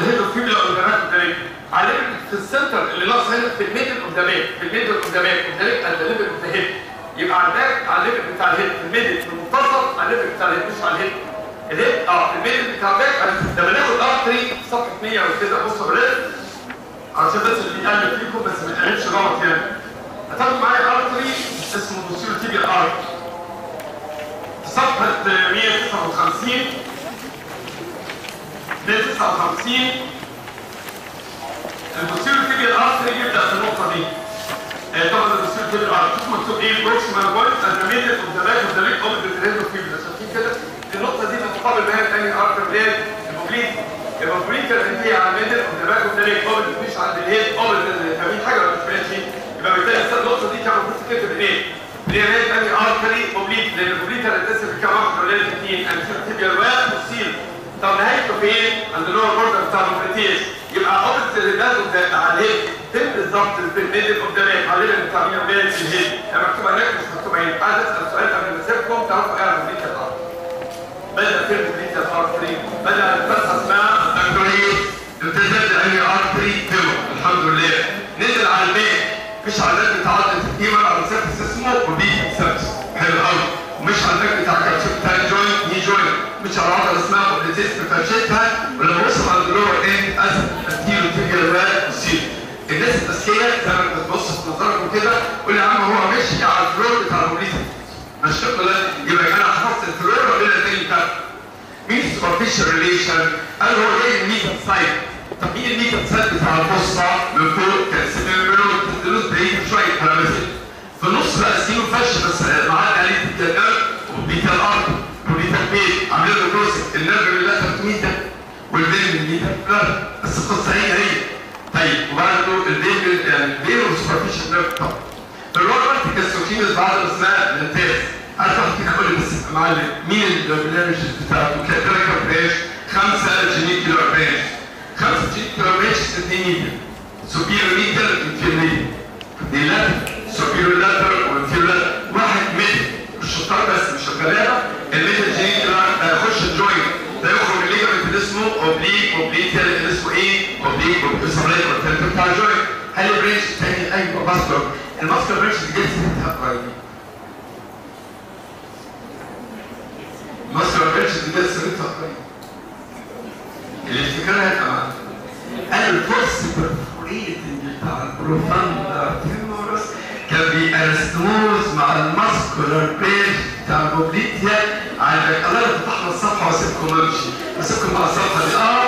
head of fibula of the back of the leg على في السنتر اللي ناقص هنا في الميدل اوف ذا باك في الميدل اوف ذا باك اوف ذا level of the head. يبقى الباك على الليفل بتاع الهيد الميدل في المنتصف على الليفل بتاع الهيد مش على الهيد. الهيد آه الميدل بتاع الباك لما ناخد ار 3 في صفحة 100 وكده. بصوا بالريد عشان بس اللي بيقلب فيكم بس ما يقلبش غلط يعني. هتاخدوا معايا ار 3 اسمه بوسيرو تيبيال آر. في صفحه 159 159 البوسيرو تيبيال آر 3 يبدأ في النقطة دي. كل الأرض شوف مكتوب إيه؟ البروكسيمال بوينت اند ميدل اوف ذا باك اوف ذا ليج اوف ذا تريد اوف فيبر شايفين كده النقطة دي بتقابل بها ثاني ارتر بلاد البوبليت البوبليت اللي هي على الميدل اوف ذا باك اوف ذا ليج اوف مش عند الهيد اوف فاهمين حاجة ولا مش فاهمين يبقى بالتالي النقطة دي كان المفروض تتكتب إيه؟ اللي هي ثاني ارتري بوبليت لأن البوبليت اللي بتقسم كام واحد؟ ولا الاثنين انتير تيبيال واحد والسيل طب نهايته فين؟ عند اللور بوردر بتاع البوبليتيش يبقى اللي ده على الهيد فين بالظبط ذا لاين علينا التعمير بين الهيد هي مكتوبه هناك مش مكتوبه هنا عايز أسأل سؤال قبل ما أسيبكم؟ تعرفوا إيه عن بوليت الأرض؟ بدأ فين بوليت الأرض؟ 3 بدأ الفتحه اسمها الدكتوريه امتداد انهي ار 3 تمام. الحمد لله. نزل على البيت مش على الناس بتاع التيمر على سيرفس اسمه ودي سيرفس حلو قوي ومش الناس بتاع الكاتشب بتاع الجوينت ني جوينت مش على اسمها اوبليتيس بتفشتها ولما وصل على اللور اند اسف تيجي وسيل الناس التزكيه زي ما بتبص في نظركم كده قول يا عم هو ماشي على الفلور بتاع البوليسي مش كده لا يبقى أنا حفظت الفلور ولا الثاني بتاعته مين السوبرفيشال ريليشن قال هو جاي الميتال سايد طب مين الميتال سايد بتاع الفصة من فوق كان سيميرو تدلوس بعيد شوية على في النص بقى سيو فش بس معدي عليه التجار وبيتال ارض وبيتال بيت عاملين له كروسنج النرف اللي لفت مين ده والبين اللي ده بس القصة هي هي. طيب وبرده البين البين والسوبرفيشال نيرف طبعا الرول فيرتيكال سوكيمس بعد اسمها لنتاز عارف يقول لي بس معلم مين البرنامج بتاعته كده برانش 5 جنيه كيلو برانش 5 جنيه كيلو برانش 2 ميديا سوبيرو ميديا انفيرميديا دي لاتر سوبيرو لاتر وانفيرو لاتر واحد ميت مش شطار بس مش الجلاله الميتال جينيك ده يخش الجوينت. ده يخرج اسمه اوبليك اوبليك اللي اسمه إيه؟ اوبليك اوبليك بتاع الجوينت هل البرينش الثاني أيوه ماسكر الماسكر برينش دي جت قريبين ماسكر برينش دي. جت سنتها قريبين اللي افتكرها يبقى معانا قال الفورس برفوريتنج بتاع البروفاندا فيمورس كان بيأنستموز مع الماسكولار بيج بتاع البوبليتيا عندك الله لو فتحنا الصفحه واسيبكم امشي واسيبكم مع الصفحة دي. آه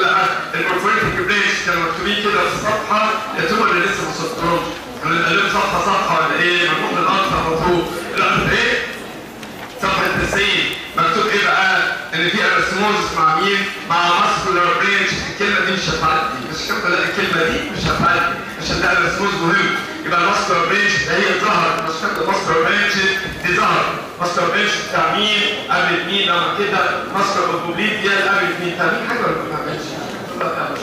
لا البرفوريتنج بريج كانوا مكتوبين كده في الصفحه يا اللي لسه ما صدقهمش كانوا يتقلبوا صفحة صفحة ولا إيه؟ مكتوب الاكثر مطلوب الأرض إيه؟ صفحة 90 مكتوب إيه بقى ان في ارسموز مع مين مع ماسكولار برينج الكلمة دي مش هتعدي مش لا الكلمة دي مش هتعدي عشان ده ارسموز مهم. يبقى الماسكولار برينج ده هي ظهرت مش كده الماسكولار برينج دي ظهرت ماسكولار برينج بتاع مين قبل مين؟ لما كده ماسكولار بوبليتيا قبل مين؟ مين حاجة ولا ما بتعملش؟ لا لا مش